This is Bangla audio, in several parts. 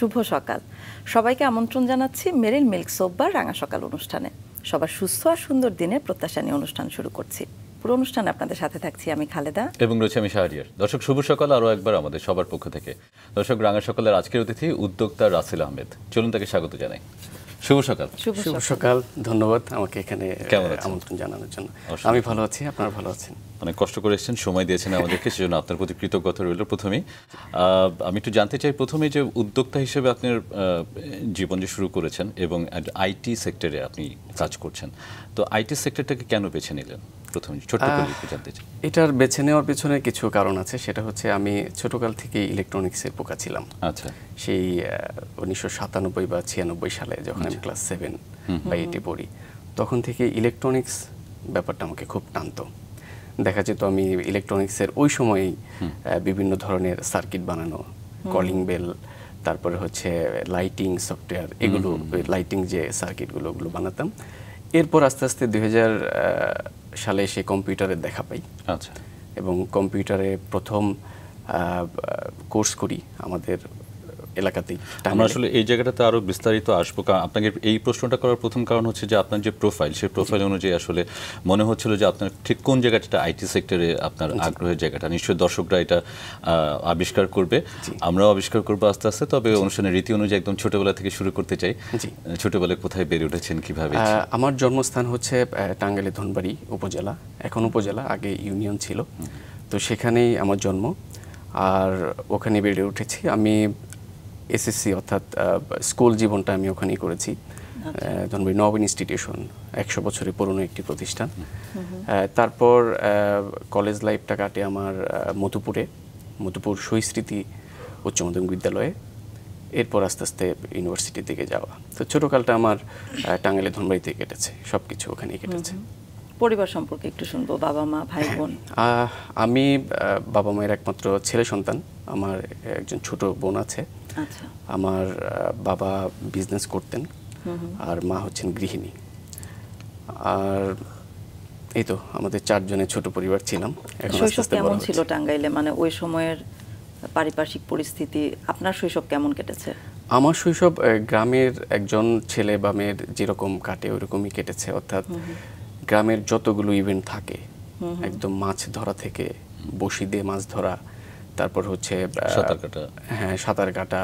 শুভ সকাল। সবাইকে আমন্ত্রণ জানাচ্ছি মেরিল মিল্ক সোববার রাঙা সকাল অনুষ্ঠানে। সবার সুস্থ আর সুন্দর দিনে প্রত্যাশা নিয়ে অনুষ্ঠান শুরু করছি। পুরো অনুষ্ঠান আপনাদের সাথে থাকছি আমি খালেদা। এবং রয়েছে আমি শাহরিয়ার। দর্শক, শুভ সকাল আরও একবার আমাদের সবার পক্ষ থেকে। দর্শক, রাঙা সকালের আজকের অতিথি উদ্যোক্তা রাসেল আহমেদ। চলুন তাকে স্বাগত জানাই। শুভ সকাল। শুভ শুভ সকাল। ধন্যবাদ আমাকে এখানে কেমন আমন্ত্রণ জানানোর জন্য। আমি ভালো আছি আপনারা ভালো আছেন? অনেক কষ্ট করে এসেছেন সময় দিয়েছেন আমাদেরকে সেজন্য আপনার প্রতি কৃতজ্ঞতা রইল প্রথমে। আহ, আমি একটু জানতে চাই প্রথমে যে উদ্যোক্তা হিসেবে আপনার জীবন যে শুরু করেছেন এবং আইটি সেক্টরে আপনি কাজ করছেন তো আইটি সেক্টরটাকে কেন বেছে নিলেন? প্রথমে ছোট্ট করে একটু জানতে চাই। এটার বেছে নেওয়ার পেছনে কিছু কারণ আছে সেটা হচ্ছে আমি ছোটকাল থেকে ইলেকট্রনিক্সের পোকা ছিলাম। আচ্ছা। সেই উনিশশো সাতানব্বই বা ছিয়ানব্বই সালে যখন আমি ক্লাস সেভেন বা এইটে পড়ি তখন থেকে ইলেকট্রনিক্স ব্যাপারটা আমাকে খুব টানতো। দেখা যেত আমি ইলেকট্রনিক্সের ওই সময়ই বিভিন্ন ধরনের সার্কিট বানানো কলিং বেল তারপরে হচ্ছে লাইটিং সফটওয়্যার এগুলো লাইটিং যে সার্কিটগুলো ওগুলো বানাতাম। এরপর আস্তে আস্তে দু হাজার সালে সে কম্পিউটারে দেখা পাই। আচ্ছা। এবং কম্পিউটারে প্রথম কোর্স করি আমাদের এলাকাতেই আমরা আসলে এই জায়গাটাতে আরও বিস্তারিত আসব। কারণ আপনাকে এই প্রশ্নটা করার প্রথম কারণ হচ্ছে যে আপনার যে প্রোফাইল সেই প্রোফাইল অনুযায়ী আসলে মনে হচ্ছিল যে আপনার ঠিক কোন জায়গাটা আইটি সেক্টরে আপনার আগ্রহের জায়গাটা। নিশ্চয়ই দর্শকরা এটা আবিষ্কার করবে। আমরাও আবিষ্কার করব আস্তে আস্তে তবে অনুষ্ঠানের রীতি অনুযায়ী একদম ছোটবেলা থেকে শুরু করতে চাই। ছোটবেলায় কোথায় বেড়ে উঠেছেন কীভাবে? আমার জন্মস্থান হচ্ছে আহ, টাঙ্গাইলের ধনবাড়ি উপজেলা। এখন উপজেলা আগে ইউনিয়ন ছিল। তো সেখানেই আমার জন্ম। আর ওখানে বেড়ে উঠেছি। আমি এসএসসি অর্থাৎ স্কুল জীবনটা আমি ওখানেই করেছি। আহ, ধনবাড়ি নব ইনস্টিটিউশন একশো বছরের পুরনো একটি প্রতিষ্ঠান। তারপর কলেজ লাইফটা কাটে আমার মধুপুরে মধুপুর সহিস্মৃতি উচ্চ মাধ্যমিক বিদ্যালয়ে। এরপর আস্তে আস্তে ইউনিভার্সিটির দিকে যাওয়া। তো ছোটকালটা আমার আহ, টাঙ্গাইলে ধনবাড়িতে কেটেছে সব কিছু ওখানেই কেটেছে। পরিবার সম্পর্কে একটু শুনব বাবা মা ভাই বোন। আমি বাবা মায়ের একমাত্র ছেলে সন্তান। আমার একজন ছোট বোন আছে। আচ্ছা আমার বাবা বিজনেস করতেন আর মা হচ্ছেন গৃহিণী। আর এই তো আমাদের চারজনের ছোট পরিবার ছিলাম শৈশব কেমন ছিল টাঙ্গাইলে? মানে ওই সময়ের পারিপার্শ্বিক পরিস্থিতি আপনার শৈশব কেমন কেটেছে? আমার শৈশব গ্রামের একজন ছেলে বা মেয়ের যেরকম কাটে ওইরকমই কেটেছে। অর্থাৎ গ্রামের যতগুলো ইভেন্ট থাকে একদম মাছ ধরা থেকে বসি দিয়ে মাছ ধরা তারপর হচ্ছে সাঁতার কাটা। হ্যাঁ সাঁতার কাটা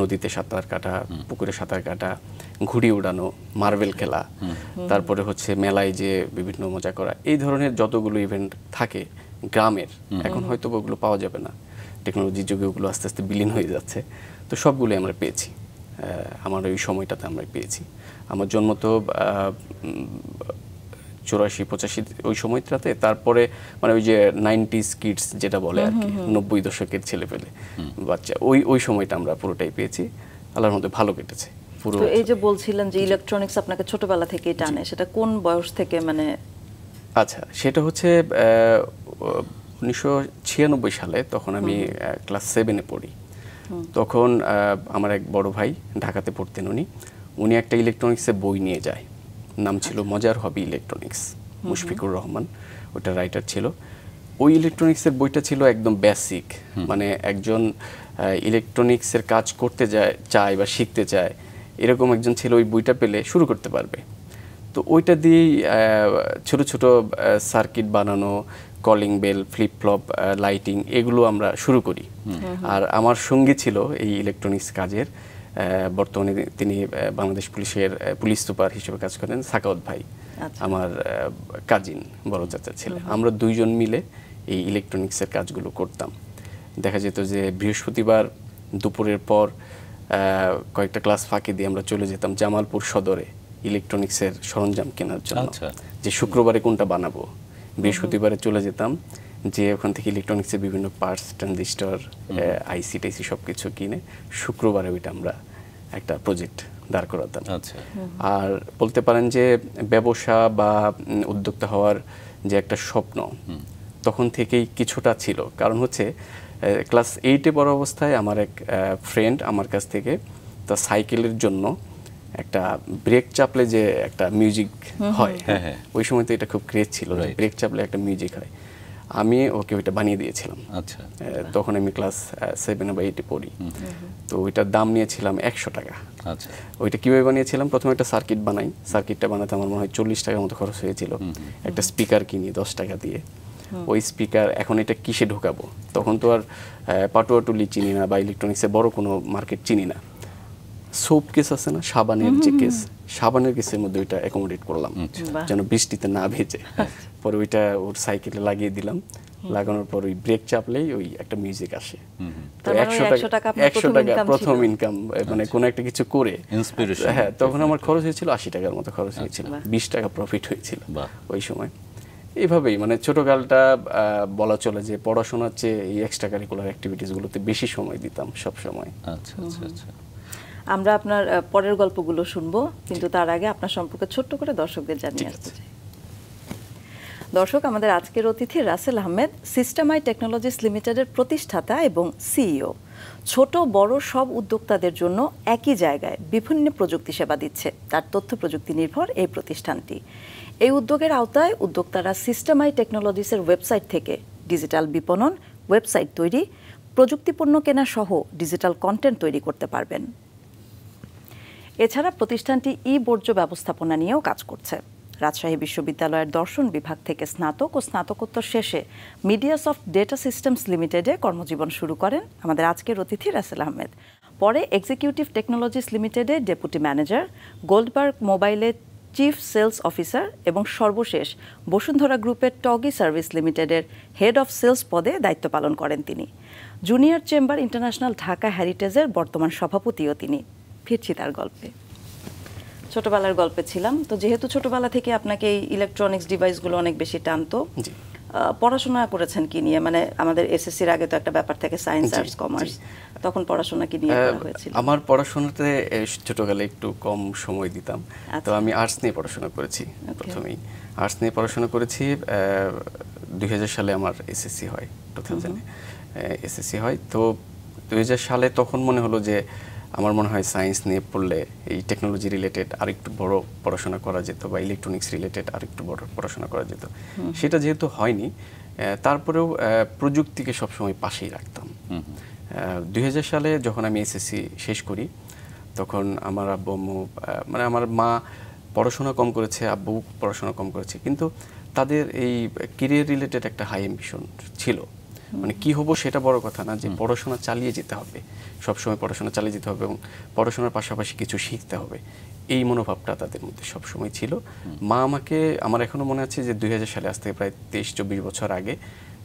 নদীতে সাঁতার কাটা পুকুরে সাঁতার কাটা ঘুড়ি উড়ানো মার্বেল খেলা তারপরে হচ্ছে মেলায় যে বিভিন্ন মজা করা এই ধরনের যতগুলো ইভেন্ট থাকে গ্রামের এখন হয়তো ওগুলো পাওয়া যাবে না। টেকনোলজির যুগে ওগুলো আস্তে আস্তে বিলীন হয়ে যাচ্ছে। তো সবগুলোই আমরা পেয়েছি। আমার ওই সময়টাতে আমরা পেয়েছি। আমার জন্ম তো চুরাশি পঁচাশি ওই সময়টাতে। তারপরে মানে ওই যে নাইনটিস কিডস যেটা বলে আর কি নব্বই দশকের ছেলে পেলে বাচ্চা ওই ওই সময়টা আমরা পুরোটাই পেয়েছি। আল্লাহর মধ্যে ভালো কেটেছে। পুরো এই যে বলছিলেন যে ইলেকট্রনিক্স আপনাকে ছোটবেলা থেকেই টানে সেটা কোন বয়স থেকে মানে আচ্ছা সেটা হচ্ছে উনিশশো ছিয়ানব্বই সালে তখন আমি ক্লাস সেভেনে পড়ি। তখন আহ, আমার এক বড় ভাই ঢাকাতে পড়তেন উনি। উনি একটা ইলেকট্রনিক্সের বই নিয়ে যায়। নাম ছিল মজার হবি ইলেকট্রনিক্স মুশফিকুর রহমান ওটা রাইটার ছিল। ওই ইলেকট্রনিক্সের বইটা ছিল একদম বেসিক মানে একজন ইলেকট্রনিক্সের কাজ করতে যায় চায় বা শিখতে চায় এরকম একজন ছিল ওই বইটা পেলে শুরু করতে পারবে। তো ওইটা দিয়েই ছোট ছোট সার্কিট বানানো calling bell flip flop lighting এগুলো আমরা শুরু করি। আর আমার সঙ্গী ছিল এই ইলেকট্রনিক্স কাজের বর্তমানে তিনি বাংলাদেশ পুলিশের পুলিশ সুপার হিসেবে কাজ করেন সাকাউত ভাই আচ্ছা। আমার কাজিন বড় চাচা ছিল। আমরা দুইজন মিলে এই ইলেকট্রনিক্সের কাজগুলো করতাম। দেখা যেত যে বৃহস্পতিবার দুপুরের পর কয়েকটা ক্লাস ফাঁকি দিয়ে আমরা চলে যেতাম জামালপুর সদরে ইলেকট্রনিক্সের সরঞ্জাম কেনার জন্য। আচ্ছা। যে শুক্রবারে কোনটা বানাবো? বৃহস্পতিবারে চলে যেতাম যে ওখান থেকে ইলেকট্রনিক্সের বিভিন্ন পার্টস ট্রানজিস্টর আইসি টাইসি সব কিছু কিনে শুক্রবারে ওইটা আমরা একটা প্রজেক্ট দাঁড় করাতাম। আচ্ছা। আর বলতে পারেন যে ব্যবসা বা উদ্যোক্তা হওয়ার যে একটা স্বপ্ন তখন থেকেই কিছুটা ছিল। কারণ হচ্ছে ক্লাস এইটে পড়া অবস্থায় আমার এক ফ্রেন্ড আমার কাছ থেকে তার সাইকেলের জন্য একটা ব্রেক চাপলে যে একটা মিউজিক হয় হ্যাঁ, হ্যাঁ। ওই সময় তো এটা খুব ক্রেজ ছিল. ব্রেক চাপলে একটা মিউজিক হয়। আমি ওকে ওইটা বানিয়ে দিয়েছিলাম। আচ্ছা। তখন আমি ক্লাস সেভেনে বা এইটে পড়ি। তো ওইটার দাম নিয়েছিলাম একশো টাকা। আচ্ছা। ওইটা কীভাবে বানিয়েছিলাম? প্রথমে একটা সার্কিট বানাই। সার্কিটটা বানাতে আমার মনে হয় চল্লিশ টাকার মতো খরচ হয়েছিল। একটা স্পিকার কিনি দশ টাকা দিয়ে। ওই স্পিকার এখন এটা কিসে ঢোকাবো? তখন তো আর আহ, পাটুয়া টুলি চিনি না বা ইলেকট্রনিক্সে বড় কোনো মার্কেট চিনি না। সোপ কেস আছে না? সাবানের যে কেস সাবানের কেসের মধ্যে ওইটা অ্যাকোমোডেট করলাম। যেন বৃষ্টিতে না ভেজে। পরে ওইটা ওর সাইকেলে লাগিয়ে দিলাম। লাগানোর পর ওই ব্রেক চাপলেই ওই একটা মিউজিক আসে। তো তার ওই 100 টাকা একশো টাকা প্রথম ইনকাম মানে কোনো একটা কিছু করে। হ্যাঁ তখন আমার খরচ হয়েছিল আশি টাকার মতো খরচ হয়েছিল। বিশ টাকা প্রফিট হয়েছিল ওই সময়। এইভাবেই মানে ছোটকালটা আহ, বলা চলে যে পড়াশোনার চেয়ে এই এক্সট্রা কারিকুলার অ্যাক্টিভিটিসগুলোতে বেশি সময় দিতাম সব সময় আচ্ছা আচ্ছা আচ্ছা। আমরা আপনার পরের গল্পগুলো শুনব কিন্তু তার আগে আপনার সম্পর্কে ছোট্ট করে দর্শকদের জানিয়ে আসতে চাই। দর্শক আমাদের আজকের অতিথি রাসেল আহমেদ সিস্টেমাই টেকনোলজিস লিমিটেডের প্রতিষ্ঠাতা এবং সিইও। ছোট বড় সব উদ্যোক্তাদের জন্য একই জায়গায় বিভিন্ন প্রযুক্তি সেবা দিচ্ছে। তার তথ্য প্রযুক্তি নির্ভর এই প্রতিষ্ঠানটি। এই উদ্যোগের আওতায় উদ্যোক্তারা সিস্টেমাই টেকনোলজিসের ওয়েবসাইট থেকে ডিজিটাল বিপণন ওয়েবসাইট তৈরি প্রযুক্তিপূর্ণ কেনা সহ ডিজিটাল কন্টেন্ট তৈরি করতে পারবেন। এছাড়া প্রতিষ্ঠানটি ই বর্জ্য ব্যবস্থাপনা নিয়েও কাজ করছে। রাজশাহী বিশ্ববিদ্যালয়ের দর্শন বিভাগ থেকে স্নাতক ও স্নাতকোত্তর শেষে মিডিয়াসফট ডেটা সিস্টেমস লিমিটেডে কর্মজীবন শুরু করেন আমাদের আজকের অতিথি রাসেল আহমেদ। পরে এক্সিকিউটিভ টেকনোলজিস লিমিটেডে ডেপুটি ম্যানেজার, গোল্ডবার্গ মোবাইলে চিফ সেলস অফিসার এবং সর্বশেষ বসুন্ধরা গ্রুপের টগি সার্ভিস লিমিটেডের হেড অফ সেলস পদে দায়িত্ব পালন করেন তিনি। জুনিয়র চেম্বার ইন্টারন্যাশনাল ঢাকা হ্যারিটেজের বর্তমান সভাপতিও তিনি। ফিরছি তার গল্পে। ছোটবেলার গল্পে ছিলাম। তো যেহেতু ছোটবেলা থেকে আপনাকে এই ইলেকট্রনিক্স ডিভাইসগুলো অনেক বেশি টানতো পড়াশোনা করেছেন কি নিয়ে? মানে আমাদের এসএসসির আগে তো একটা ব্যাপার থাকে সায়েন্স আর্টস কমার্স তখন পড়াশোনা কি নিয়ে করা হয়েছিল? আমার পড়াশোনাতে ছোটকালে একটু কম সময় দিতাম। তো আচ্ছা। আমি আর্টস নিয়ে পড়াশোনা করেছি প্রথমেই। আর্টস নিয়ে পড়াশোনা করেছি দুই হাজার সালে আমার এসএসসি হয় টু থাউজেন্ডে এসএসসি হয়। তো দুই হাজার সালে তখন মনে হলো যে আমার মনে হয় সায়েন্স নিয়ে পড়লে এই টেকনোলজি রিলেটেড আরেকটু বড় পড়াশোনা করা যেত বা ইলেকট্রনিক্স রিলেটেড আরেকটু বড় পড়াশোনা করা যেত। সেটা যেহেতু হয়নি তারপরেও প্রযুক্তিকে সবসময় পাশেই রাখতাম। দুই হাজার সালে যখন আমি এসএসসি শেষ করি তখন আমার আব্বু আম্মু মানে আমার মা পড়াশোনা কম করেছে আব্বু পড়াশোনা কম করেছে কিন্তু তাদের এই কেরিয়ার রিলেটেড একটা হাই অ্যাম্বিশন ছিল। মানে কি হব সেটা বড় কথা না যে পড়াশোনা চালিয়ে যেতে হবে। সবসময় পড়াশোনা চালিয়ে যেতে হবে এবং পড়াশোনার পাশাপাশি কিছু শিখতে হবে। এই মনোভাবটা তাদের মধ্যে সবসময় ছিল। মা আমাকে আমার এখনও মনে আছে যে দুই হাজার সালে আজ থেকে প্রায় তেইশ চব্বিশ বছর আগে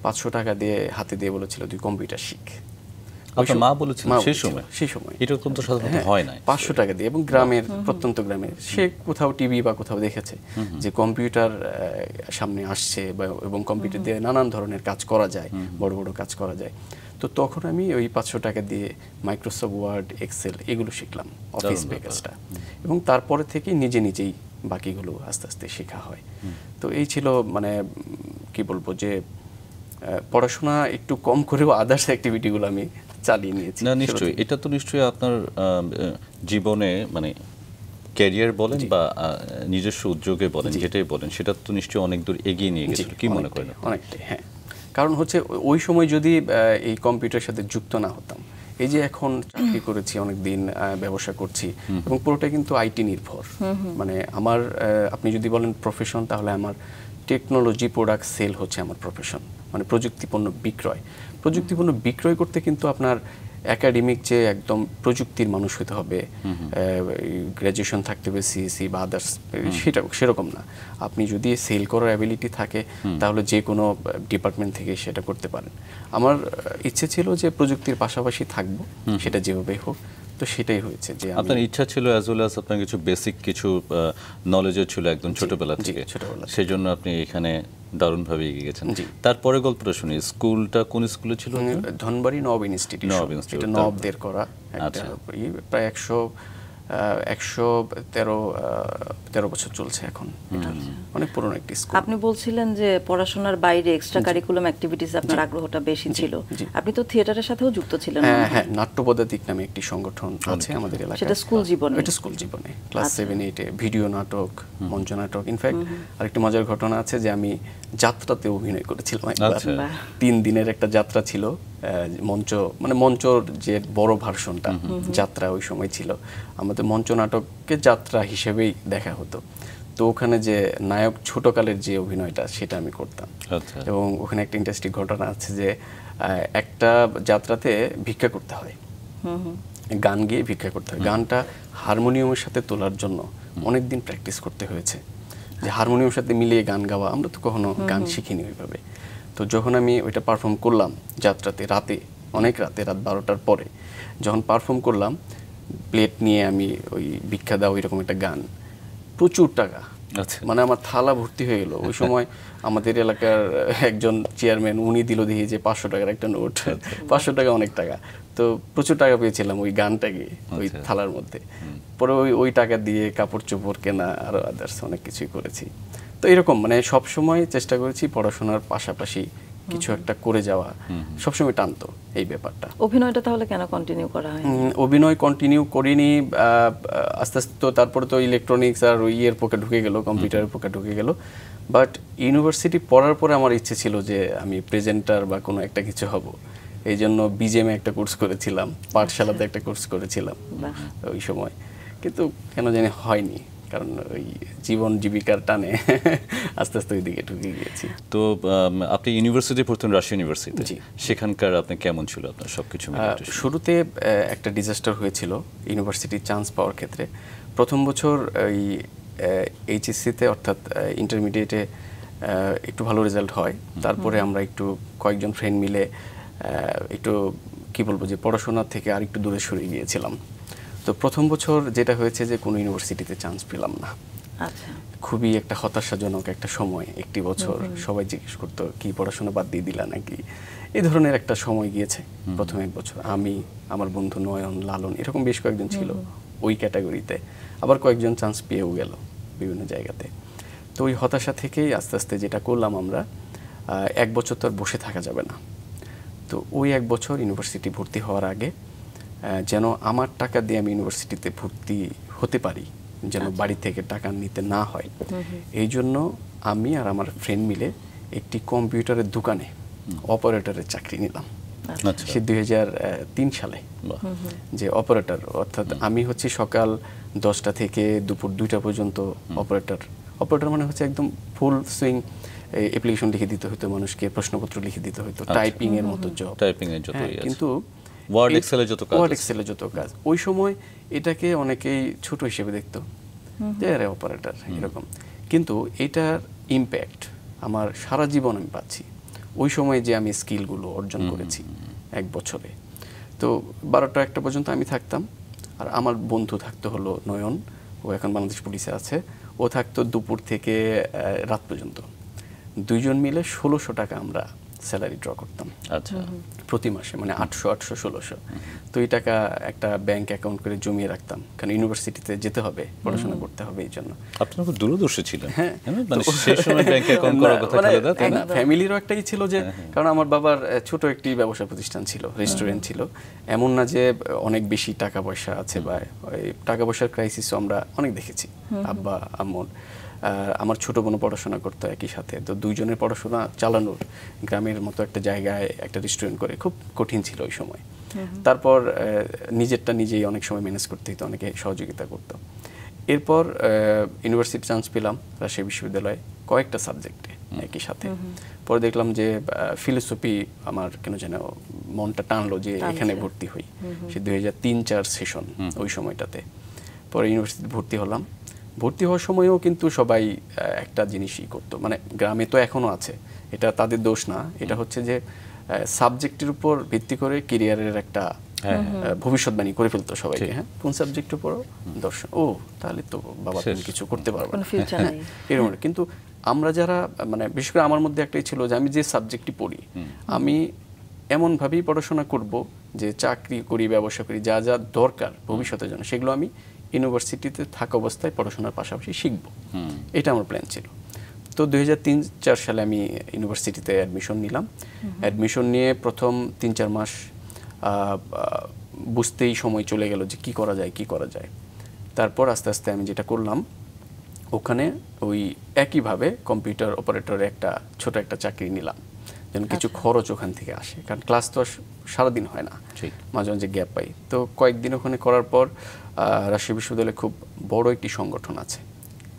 পাঁচশো টাকা দিয়ে হাতে দিয়ে বলেছিল তুই কম্পিউটার শিখ। আপনার মা বলেছিলেন সেই সময়? সেই সময়। এটা সাধারণত হ্যাঁ, হয় না পাঁচশো টাকা দিয়ে এবং গ্রামের প্রত্যন্ত গ্রামে সে কোথাও টিভি বা কোথাও দেখেছে যে কম্পিউটার সামনে আসছে বা এবং কম্পিউটার দিয়ে নানান ধরনের কাজ করা যায় বড় বড় কাজ করা যায়। তো তখন আমি ওই পাঁচশো টাকা দিয়ে মাইক্রোসফট ওয়ার্ড এক্সেল এগুলো শিখলাম অফিস প্যাকেজটা এবং তারপরে থেকেই নিজে নিজেই বাকিগুলো আস্তে আস্তে শেখা হয়। তো এই ছিল মানে কি বলব যে পড়াশোনা একটু কম করেও আদার্স অ্যাক্টিভিটিগুলো আমি চালিয়ে নিয়েছি না নিশ্চয়ই। এটা তো নিশ্চয়ই আপনার জীবনে মানে ক্যারিয়ার বলেন বা নিজস্ব উদ্যোগে বলেন যেটাই বলেন সেটা তো নিশ্চয়ই অনেক দূর এগিয়ে নিয়ে গেছিল। কি মনে করেন অনেকটাই, হ্যাঁ। কারণ হচ্ছে ওই সময় যদি এই কম্পিউটারের সাথে যুক্ত না হতাম এই যে এখন চাকরি করেছি অনেক দিন ব্যবসা করছি এবং পুরোটা কিন্তু আইটি নির্ভর। মানে আমার আহ, আপনি যদি বলেন প্রফেশন তাহলে আমার টেকনোলজি প্রোডাক্ট সেল হচ্ছে আমার প্রফেশন মানে প্রযুক্তিপণ্য বিক্রয়। প্রযুক্তিপণ্য বিক্রয় করতে কিন্তু আপনার একাডেমিক যে একদম প্রযুক্তির মানুষ হতে হবে গ্র্যাজুয়েশন থাকতে হবে সিএসি বা আদার্স সেটা সেরকম না। আপনি যদি সেল করার অ্যাবিলিটি থাকে তাহলে যে কোনো ডিপার্টমেন্ট থেকে সেটা করতে পারেন। আমার ইচ্ছে ছিল যে প্রযুক্তির পাশাপাশি থাকব সেটা যেভাবেই হোক। তো সেটাই হয়েছে যে আপনার ইচ্ছা ছিল অ্যাজ ওয়েল অ্যাজ আপনার কিছু বেসিক কিছু নলেজও ছিল একদম ছোটবেলা থেকে ছোটবেলা সেই জন্য আপনি এখানে দারুণভাবে এগিয়ে গেছেন। তারপরে গল্পটা শুনি স্কুলটা কোন স্কুলে ছিল ধনবাড়ি নব ইনস্টিটিউট নব ইনস্টিটিউট? নবদের করা একটা আচ্ছা। প্রায় একশো একশো তেরো তেরো বছর চলছে এখন অনেক পুরনো একটি স্কুল আপনি বলছিলেন যে পড়াশোনার বাইরে এক্সট্রা কারিকুলাম অ্যাক্টিভিটিস আপনার আগ্রহটা বেশি ছিল। আপনি তো থিয়েটারের সাথেও যুক্ত ছিলেন হ্যাঁ হয়। নাট্যপদাতিক নামে একটি সংগঠন আছে আমাদের এলাকায়। সেটা স্কুল জীবনে? এটা স্কুল জীবনে। ক্লাস আচ্ছা। সেভেন এইটে ভিডিও নাটক মঞ্চ নাটক। ইনফ্যাক্ট আরেকটি মজার ঘটনা আছে যে আমি যাত্রাতে অভিনয় করেছিলাম একবার। আচ্ছা। তিন দিনের একটা যাত্রা ছিল মঞ্চ মানে মঞ্চর যে বড় ভার্সনটা যাত্রা ওই সময় ছিল। আমাদের মঞ্চ নাটককে যাত্রা হিসেবেই দেখা হতো। তো ওখানে যে নায়ক ছোটকালের যে অভিনয়টা সেটা আমি করতাম। আচ্ছা। এবং ওখানে একটা ইন্টারেস্টিং ঘটনা আছে যে আহ, একটা যাত্রাতে ভিক্ষা করতে হয়। গান গিয়ে ভিক্ষা করতে হয়। গানটা হারমোনিয়ামের সাথে তোলার জন্য অনেকদিন প্র্যাকটিস করতে হয়েছে। যে হারমোনিয়ামের সাথে মিলিয়ে গান গাওয়া আমরা তো কখনো গান শিখিনি ওইভাবে। তো যখন আমি ওইটা পারফর্ম করলাম যাত্রাতে রাতে অনেক রাতে রাত বারোটার পরে যখন পারফর্ম করলাম প্লেট নিয়ে আমি ওই ভিক্ষা দাও এরকম একটা গান প্রচুর টাকা। আচ্ছা। মানে আমার থালা ভর্তি হয়ে গেলো। ওই সময় আমাদের এলাকার একজন চেয়ারম্যান উনি দিল দিয়ে যে পাঁচশো টাকার একটা নোট। পাঁচশো টাকা অনেক টাকা। তো প্রচুর টাকা পেয়েছিলাম ওই গানটাকে ওই আচ্ছা। থালার মধ্যে। পরে ওই ওই টাকা দিয়ে কাপড় চোপড় কেনা আরও আদার্স অনেক কিছুই করেছি। তো এরকম মানে সব সময় চেষ্টা করেছি পড়াশোনার পাশাপাশি কিছু একটা করে যাওয়া। সবসময় টানতো এই ব্যাপারটা। অভিনয়টা তাহলে কেন কন্টিনিউ করা হয় অভিনয় কন্টিনিউ করিনি আহ, আস্তে আস্তে তো তারপরে তো ইলেকট্রনিক্স আর ওই ইয়ের পোকে ঢুকে গেল কম্পিউটারের পোকে ঢুকে গেল। বাট ইউনিভার্সিটি পড়ার পরে আমার ইচ্ছে ছিল যে আমি প্রেজেন্টার বা কোনো একটা কিছু হব। এই জন্য বিজেমে একটা কোর্স করেছিলাম পাঠশালাতে একটা কোর্স করেছিলাম ওই সময়। কিন্তু কেন জানি হয়নি কারণ ওই জীবন জীবিকার টানে আস্তে আস্তে ওই দিকে ঢুকে গিয়েছি। তো আপনি ইউনিভার্সিটি পড়তেন রাশিয়া ইউনিভার্সিটি সেখানকার আপনি কেমন ছিল আপনার একটু শুনি। শুরুতে একটা ডিজাস্টার হয়েছিল ইউনিভার্সিটি চান্স পাওয়ার ক্ষেত্রে। প্রথম বছর ওই এইচএসসিতে অর্থাৎ ইন্টারমিডিয়েটে একটু ভালো রেজাল্ট হয়। তারপরে আমরা একটু কয়েকজন ফ্রেন্ড মিলে একটু কি বলব যে পড়াশোনা থেকে আর একটু দূরে সরে গিয়েছিলাম। তো প্রথম বছর যেটা হয়েছে যে কোনো ইউনিভার্সিটিতে চান্স পেলাম না। আচ্ছা। খুবই একটা হতাশাজনক একটা সময় একটি বছর। সবাই জিজ্ঞেস করতো কি পড়াশোনা বাদ দিয়ে দিলা নাকি? এই ধরনের একটা সময় গিয়েছে প্রথম এক বছর। আমি আমার বন্ধু নয়ন লালন এরকম বেশ কয়েকজন ছিল ওই ক্যাটাগরিতে আবার কয়েকজন চান্স পেয়েও গেল বিভিন্ন জায়গাতে। তো ওই হতাশা থেকেই আস্তে আস্তে যেটা করলাম আমরা এক বছর তো আর বসে থাকা যাবে না। তো ওই এক বছর ইউনিভার্সিটি ভর্তি হওয়ার আগে যেন আমার টাকা দিয়ে আমি ইউনিভার্সিটিতে ভর্তি হতে পারি যেন বাড়ি থেকে টাকা নিতে না হয়। এই জন্য আমি আর আমার ফ্রেন্ড মিলে একটি কম্পিউটারের দোকানে অপারেটরের চাকরি নিলাম। আচ্ছা সে দুই তিন সালে যে অপারেটর অর্থাৎ আমি হচ্ছে সকাল দশটা থেকে দুপুর দুইটা পর্যন্ত অপারেটর। অপারেটর মানে হচ্ছে একদম ফুল সুইং অ্যাপ্লিকেশন লিখে দিতে হতো মানুষকে প্রশ্নপত্র লিখে দিতে হতো টাইপিং এর মতো জব Typing এর যত ইয়ে কিন্তু Excel এর যত কাজ। Excel এর যত কাজ। ওই সময় এটাকে অনেকেই ছোট হিসেবে দেখতো যে আরে অপারেটর এরকম। কিন্তু এটার ইম্প্যাক্ট আমার সারা জীবন আমি পাচ্ছি। ওই সময় যে আমি স্কিলগুলো অর্জন করেছি এক বছরে। তো বারোটা একটা পর্যন্ত আমি থাকতাম। আর আমার বন্ধু থাকতো হলো নয়ন ও এখন বাংলাদেশ পুলিশে আছে। ও থাকতো দুপুর থেকে রাত পর্যন্ত। দুইজন মিলে ষোলোশো টাকা আমরা স্যালারি ড্র করতাম। আচ্ছা। প্রতি মাসে মানে আটশো আটশো ষোলোশো। তো এই টাকা একটা ব্যাংক অ্যাকাউন্ট করে জমিয়ে রাখতাম। কারণ ইউনিভার্সিটিতে যেতে হবে পড়াশোনা করতে হবে এই জন্য। আপনি খুব দূরদর্শী ছিলেন। হ্যাঁ। হ্যাঁ, মানে মানে হ্যাঁ, ফ্যামিলিরও একটাই ছিল যে কারণ আমার বাবার ছোট একটি ব্যবসা প্রতিষ্ঠান ছিল রেস্টুরেন্ট ছিল। এমন না যে অনেক বেশি টাকা পয়সা আছে বা টাকা পয়সার ক্রাইসিসও আমরা অনেক দেখেছি। আব্বা আম্মুর। আর আমার ছোট বোনও পড়াশোনা করতো একই সাথে। তো দুইজনের পড়াশোনা চালানোর গ্রামের মতো একটা জায়গায় একটা রেস্টুরেন্ট করে খুব কঠিন ছিল ওই সময়। তারপর নিজেরটা নিজেই অনেক সময় ম্যানেজ করতে হতো অনেকে সহযোগিতা করতো। এরপর ইউনিভার্সিটি চান্স পেলাম রাজশাহী বিশ্ববিদ্যালয়ে কয়েকটা সাবজেক্টে একই সাথে। পরে দেখলাম যে ফিলোসফি আমার কেন যেন মনটা টানলো যে এখানে ভর্তি হই। সে দুই হাজার তিন চার সেশন ওই সময়টাতে। পরে ইউনিভার্সিটি ভর্তি হলাম। ভর্তি হওয়ার সময়ও কিন্তু সবাই একটা জিনিসই করতো। মানে গ্রামে তো এখনও আছে। এটা তাদের দোষ না। এটা হচ্ছে যে সাবজেক্টের উপর ভিত্তি করে কেরিয়ারের একটা ভবিষ্যৎবাণী করে ফেলতো সবাইকে হ্যাঁ? কোন সাবজেক্টের উপর দর্শন। ও তাহলে তো বাবা তুমি কিছু করতে পারবে না। হ্যাঁ, এরকম। কিন্তু আমরা যারা মানে বিশেষ করে আমার মধ্যে একটাই ছিল যে আমি যে সাবজেক্টটি পড়ি আমি এমনভাবেই পড়াশোনা করব যে চাকরি করি ব্যবসা করি যা যা দরকার ভবিষ্যতের জন্য সেগুলো আমি ইউনিভার্সিটিতে থাকা অবস্থায় পড়াশোনার পাশাপাশি শিখব। এটা আমার প্ল্যান ছিল। তো দুই হাজার তিন চার সালে আমি ইউনিভার্সিটিতে অ্যাডমিশন নিলাম। অ্যাডমিশন নিয়ে প্রথম তিন চার মাস বুঝতেই সময় চলে গেল যে কি করা যায় কি করা যায়। তারপর আস্তে আস্তে আমি যেটা করলাম ওখানে ওই একইভাবে কম্পিউটার অপারেটরে একটা ছোট একটা চাকরি নিলাম। যেন কিছু খরচ ওখান থেকে আসে। কারণ ক্লাস তো আর সারাদিন হয় না। মাঝে মাঝে গ্যাপ পাই। তো কয়েকদিন ওখানে করার পর রাজশাহী বিশ্ববিদ্যালয়ে খুব বড় একটি সংগঠন আছে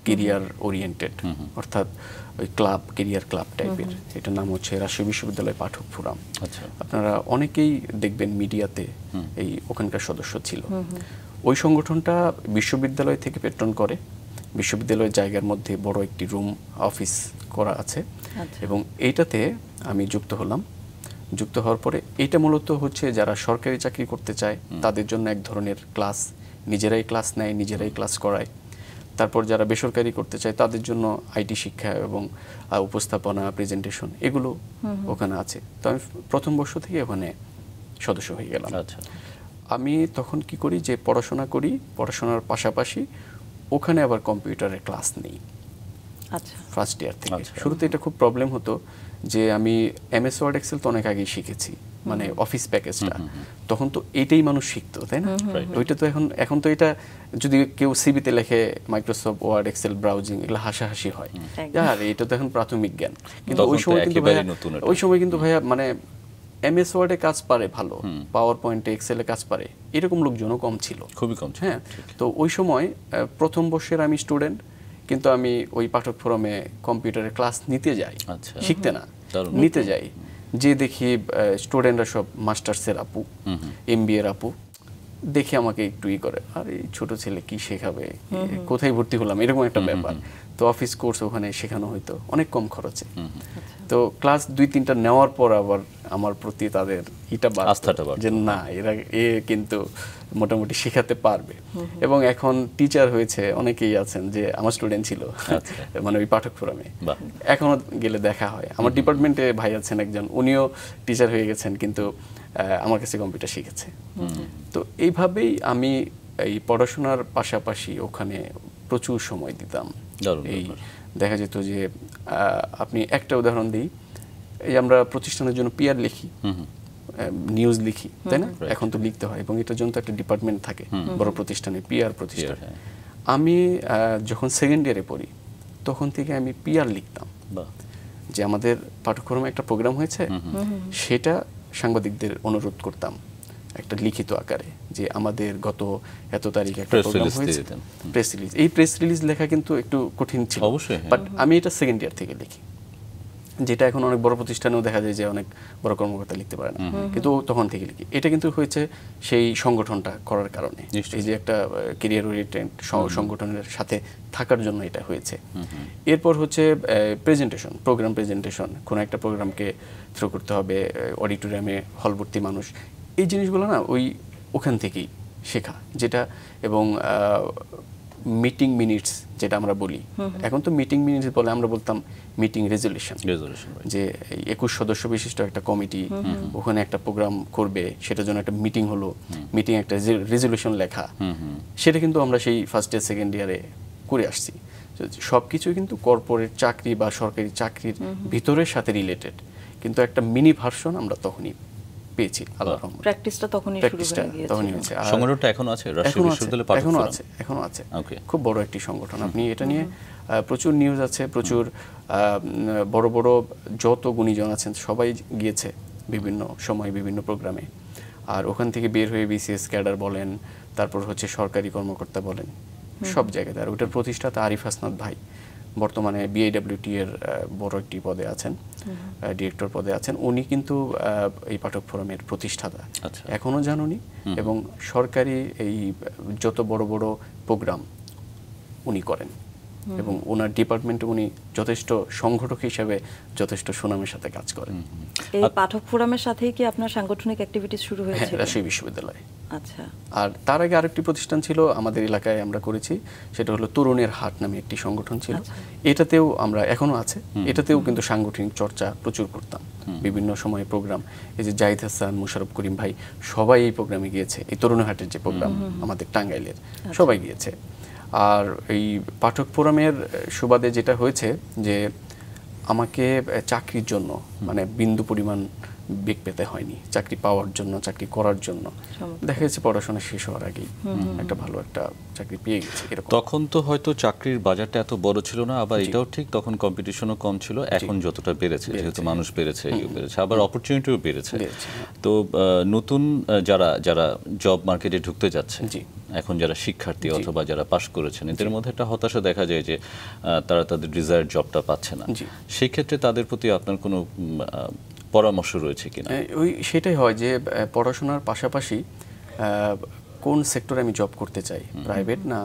কেরিয়ার ওরিয়েন্টেড অর্থাৎ ওই ক্লাব কেরিয়ার ক্লাব টাইপের এটার নাম হচ্ছে রাজশাহী বিশ্ববিদ্যালয় পাঠক ফোরাম। আচ্ছা। আপনারা অনেকেই দেখবেন মিডিয়াতে এই ওখানকার সদস্য ছিল। ওই সংগঠনটা বিশ্ববিদ্যালয় থেকে পেট্রন করে বিশ্ববিদ্যালয়ের জায়গার মধ্যে বড় একটি রুম অফিস করা আছে। আচ্ছা। এবং এইটাতে আমি যুক্ত হলাম। যুক্ত হওয়ার পরে এটা মূলত হচ্ছে যারা সরকারি চাকরি করতে চায় তাদের জন্য এক ধরনের ক্লাস নিজেরাই ক্লাস নেয় নিজেরাই ক্লাস করায়। তারপর যারা বেসরকারি করতে চায় তাদের জন্য আইটি শিক্ষা এবং উপস্থাপনা প্রেজেন্টেশন এগুলো ওখানে আছে। তো আমি প্রথম বর্ষ থেকে ওখানে সদস্য হয়ে গেলাম। আচ্ছা আমি তখন কি করি যে পড়াশোনা করি পড়াশোনার পাশাপাশি ওখানে আবার কম্পিউটারের ক্লাস নেই। আচ্ছা ফার্স্ট ইয়ার থেকে। আচ্ছা। শুরুতে এটা খুব প্রবলেম হতো যে আমি এমএস ওয়ার্ড এক্সেল তো অনেক আগেই শিখেছি মানে অফিস প্যাকেজটা তখন তো এটাই মানুষ শিখতো তাই না. ওইটা তো এখন এখন তো এটা যদি কেউ সিবিতে লেখে মাইক্রোসফট ওয়ার্ড এক্সেল ব্রাউজিং এগুলো হাসাহাসি হয়। আর এটা তো এখন প্রাথমিক জ্ঞান। কিন্তু ওই সময় কিন্তু ভাইয়া। ওই সময় কিন্তু ভাইয়া মানে এমএস ওয়ার্ডে কাজ পারে ভালো পাওয়ার পয়েন্টে এক্সেলে কাজ পারে এরকম লোকজনও কম ছিল। খুবই কম হ্যাঁ তো ওই সময় আহ, প্রথম বর্ষের আমি স্টুডেন্ট কিন্তু আমি ওই পাঠক ফোরামে কম্পিউটারের ক্লাস নিতে যাই। আচ্ছা। শিখতে না। নিতে যাই। যে দেখি স্টুডেন্টরা সব মাস্টার্সের আপু এম বি এর আপু দেখে আমাকে একটু ই করে আর এই ছোট ছেলে কি শেখাবে? কোথায় ভর্তি হলাম? এরকম একটা ব্যাপার। তো অফিস কোর্স ওখানে শেখানো হইতো অনেক কম খরচে। তো ক্লাস দুই তিনটা নেওয়ার পর আবার আমার প্রতি তাদের ইটা আস্থাটা যে না এরা এ কিন্তু মোটামুটি শেখাতে পারবে। এবং এখন টিচার হয়েছে অনেকেই আছেন যে আমার স্টুডেন্ট ছিল। মানে ওই পাঠক ফোরামে বাহ। এখনও গেলে দেখা হয়। আমার ডিপার্টমেন্টে ভাই আছেন একজন উনিও টিচার হয়ে গেছেন কিন্তু আহ, আমার কাছে কম্পিউটার শিখেছে। তো এইভাবেই আমি এই পড়াশোনার পাশাপাশি ওখানে প্রচুর সময় দিতাম। দারুণ এই দেখা যেত যে আহ, আপনি একটা উদাহরণ দিই। এই আমরা প্রতিষ্ঠানের জন্য পিআর লিখি। নিউজ লিখি তাই না? এখন তো লিখতে হয় এবং এটার জন্য তো একটা ডিপার্টমেন্ট থাকে বড় প্রতিষ্ঠানে। পিআর প্রতিষ্ঠান হ্যাঁ। আমি যখন সেকেন্ড ইয়ারে পড়ি তখন থেকে আমি পিআর লিখতাম। যে আমাদের পাঠ্যক্রমে একটা প্রোগ্রাম হয়েছে সেটা সাংবাদিকদের অনুরোধ করতাম একটা লিখিত আকারে যে আমাদের গত এত তারিখ একটা প্রোগ্রাম হয়েছে। প্রেস রিলিজ এই প্রেস রিলিজ লেখা কিন্তু একটু কঠিন ছিল। অবশ্যই, হ্যাঁ। বাট আমি এটা সেকেন্ড ইয়ার থেকে লিখি। যেটা এখন অনেক বড় প্রতিষ্ঠানেও দেখা যায় যে অনেক বড় কর্মকর্তা লিখতে পারে না। কিন্তু তখন থেকে লিখি। এটা কিন্তু হয়েছে সেই সংগঠনটা করার কারণে। এই যে একটা কেরিয়ার ওরিয়েন্টেড সংগঠনের সাথে থাকার জন্য এটা হয়েছে। এরপর হচ্ছে প্রেজেন্টেশন প্রোগ্রাম প্রেজেন্টেশন কোনো একটা প্রোগ্রামকে থ্রো করতে হবে অডিটোরিয়ামে হলভর্তি মানুষ। এই জিনিসগুলো না ওই ওখান থেকেই শেখা। যেটা এবং মিটিং মিনিটস যেটা আমরা বলি। এখন তো মিটিং মিনিটস বলে আমরা বলতাম মিটিং রেজলিউশন রেজলিউশন যে একুশ সদস্য বিশিষ্ট একটা কমিটি ওখানে একটা প্রোগ্রাম করবে সেটার জন্য একটা মিটিং হলো। মিটিং একটা রেজলিউশন লেখা। সেটা কিন্তু আমরা সেই ফার্স্ট ইয়ার সেকেন্ড ইয়ারে করে আসছি। সব কিছুই কিন্তু কর্পোরেট চাকরি বা সরকারি চাকরির ভিতরের সাথে রিলেটেড কিন্তু একটা মিনি ভার্সন আমরা তখনই পেয়েছি আল্লাহ রহমতে। প্র্যাকটিসটা তখনই শুরু প্র্যাকটিসটা তখনই হয়েছে। সংগঠনটা এখন আছে? রাজশাহী এখনও পাঠক এখনও আছে এখনও আছে। খুব বড় একটি সংগঠন। আপনি এটা নিয়ে প্রচুর নিউজ আছে প্রচুর বড় বড় যত গুণীজন আছেন সবাই গিয়েছে বিভিন্ন সময় বিভিন্ন প্রোগ্রামে। আর ওখান থেকে বের হয়ে বিসিএস ক্যাডার বলেন তারপর হচ্ছে সরকারি কর্মকর্তা বলেন সব জায়গাতে। আর ওটার প্রতিষ্ঠাতা আরিফ হাসনাত ভাই। বর্তমানে বিএডব্লিউটি এর বড় একটি পদে আছেন ডিরেক্টর পদে আছেন। উনি কিন্তু আহ, এই পাঠক ফোরামের প্রতিষ্ঠাতা। আচ্ছা। এখনও জানুনি এবং সরকারি এই যত বড় বড় প্রোগ্রাম উনি করেন। এবং ওনার ডিপার্টমেন্টে উনি যথেষ্ট সংগঠক হিসেবে যথেষ্ট সুনামের সাথে কাজ করেন। এই পাঠক ফোরামের সাথেই কি আপনার সাংগঠনিক অ্যাক্টিভিটিস শুরু হ্যাঁ রাজশাহী বিশ্ববিদ্যালয়ে। আচ্ছা। আর তার আগে আরেকটি প্রতিষ্ঠান ছিল আমাদের এলাকায় আমরা করেছি সেটা হলো তরুণের হাট নামে একটি সংগঠন ছিল। এটাতেও আমরা এখনও আছে। এটাতেও কিন্তু সাংগঠনিক চর্চা প্রচুর করতাম। বিভিন্ন সময়ে প্রোগ্রাম এই যে জাহিদ হাসান মুশারফ করিম ভাই সবাই এই প্রোগ্রামে গিয়েছে। এই তরুণ হাটের যে প্রোগ্রাম আমাদের টাঙ্গাইলের সবাই গিয়েছে। আর এই পাঠক ফোরামের সুবাদে যেটা হয়েছে যে আমাকে চাকরির জন্য মানে বিন্দু পরিমাণ বেগ পেতে হয়নি। চাকরি পাওয়ার জন্য চাকরি করার জন্য। দেখা যাচ্ছে পড়াশোনা শেষ হওয়ার আগেই একটা ভালো একটা চাকরি পেয়ে গেছে এরকম। তখন তো হয়তো চাকরির বাজারটা এত বড় ছিল না আবার এটাও ঠিক তখন কম্পিটিশনও কম ছিল এখন যতটা বেড়েছে যেহেতু মানুষ বেড়েছে বেড়েছে আবার অপরচুনিটিও বেড়েছে। হ্যাঁ। তো নতুন যারা যারা জব মার্কেটে ঢুকতে যাচ্ছে জি। এখন যারা শিক্ষার্থী অথবা যারা পাশ করেছেন এদের মধ্যে একটা হতাশা দেখা যায় যে তারা তাদের ডিজায়ার জবটা পাচ্ছে না। জি। সেই ক্ষেত্রে তাদের প্রতি আপনার কোনো পরামর্শ রয়েছে কিনা? ওই সেটাই হয় যে পড়াশোনার পাশাপাশি আহ, কোন সেক্টরে আমি জব করতে চাই? প্রাইভেট না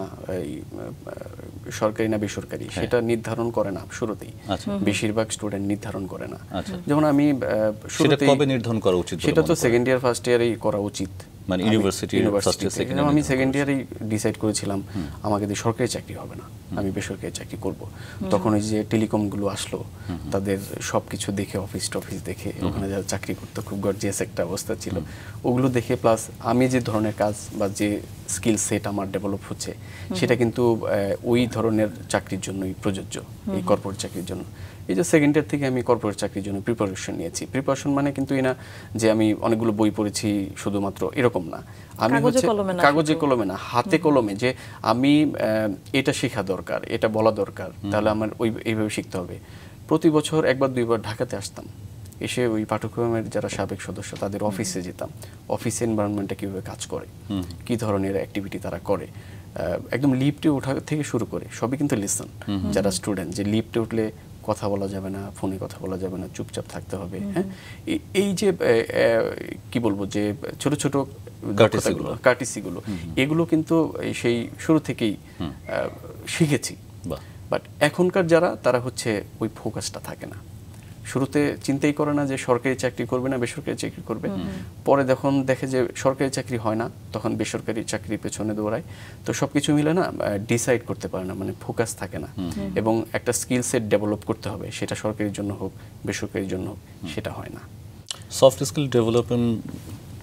সরকারি না বেসরকারি? সেটা নির্ধারণ করে না শুরুতেই। হ্যাঁ। আচ্ছা। বেশিরভাগ স্টুডেন্ট নির্ধারণ করে না। আচ্ছা। যেমন আমি আহ, সেটা শুরুতেই কবে নির্ধারণ করা উচিত সেটা তো সেকেন্ড ইয়ার ফার্স্ট ইয়ারেই করা উচিত। মানে year আমি সেকেন্ড ইয়ারেই ডিসাইড করেছিলাম আমাকে দিয়ে সরকারি চাকরি হবে না আমি বেসরকারি চাকরি করব। তখন ওই যে টেলিকমগুলো আসলো তাদের সব কিছু দেখে অফিস টফিস দেখে ওখানে যারা চাকরি করতো খুব গর্জিয়াস একটা অবস্থা ছিল। ওগুলো দেখে প্লাস আমি যে ধরনের কাজ বা যে স্কিল সেট আমার ডেভেলপ হচ্ছে সেটা কিন্তু ওই ধরনের চাকরির জন্যই প্রযোজ্য এই কর্পোরেট চাকরির জন্য। এই যে সেকেন্ড ইয়ার থেকে আমি কর্পোরেট চাকরির জন্য প্রিপারেশন নিয়েছি। প্রিপারেশন মানে কিন্তু এই না যে আমি অনেকগুলো বই পড়েছি শুধুমাত্র এরকম না। আমি হচ্ছে কাগজে কলমে না হাতে কলমে যে আমি এটা শেখা দরকার এটা বলা দরকার তাহলে আমার ওই এইভাবে শিখতে হবে। প্রতি বছর একবার দুইবার ঢাকাতে আসতাম। এসে ওই পাঠ্যক্রমের যারা সাবেক সদস্য তাদের অফিসে যেতাম। অফিস এনভায়রনমেন্টটা কীভাবে কাজ করে কি ধরনের অ্যাক্টিভিটি তারা করে আহ, একদম লিফটে ওঠা থেকে শুরু করে সবই কিন্তু লিসন যারা স্টুডেন্ট যে লিফটে উঠলে কথা বলা যাবে না ফোনে কথা বলা যাবে না চুপচাপ থাকতে হবে হ্যাঁ? এই- এই যে কি বলব যে ছোট ছোট কার্টিসিগুলো এগুলো কিন্তু সেই শুরু থেকেই আহ, শিখেছি। বাট এখনকার যারা তারা হচ্ছে ওই ফোকাসটা থাকে না। শুরুতে চিন্তাই করে না যে সরকারি চাকরি করবে না বেসরকারি চাকরি করবে। পরে যখন দেখে যে সরকারি চাকরি হয় না তখন বেসরকারি চাকরির পেছনে দৌড়ায়। তো সব কিছু মিলে না ডিসাইড করতে পারে না মানে ফোকাস থাকে না। এবং একটা স্কিল সেট ডেভেলপ করতে হবে সেটা সরকারির জন্য হোক বেসরকারির জন্য হোক সেটা হয় না। সফট স্কিল ডেভেলপমেন্ট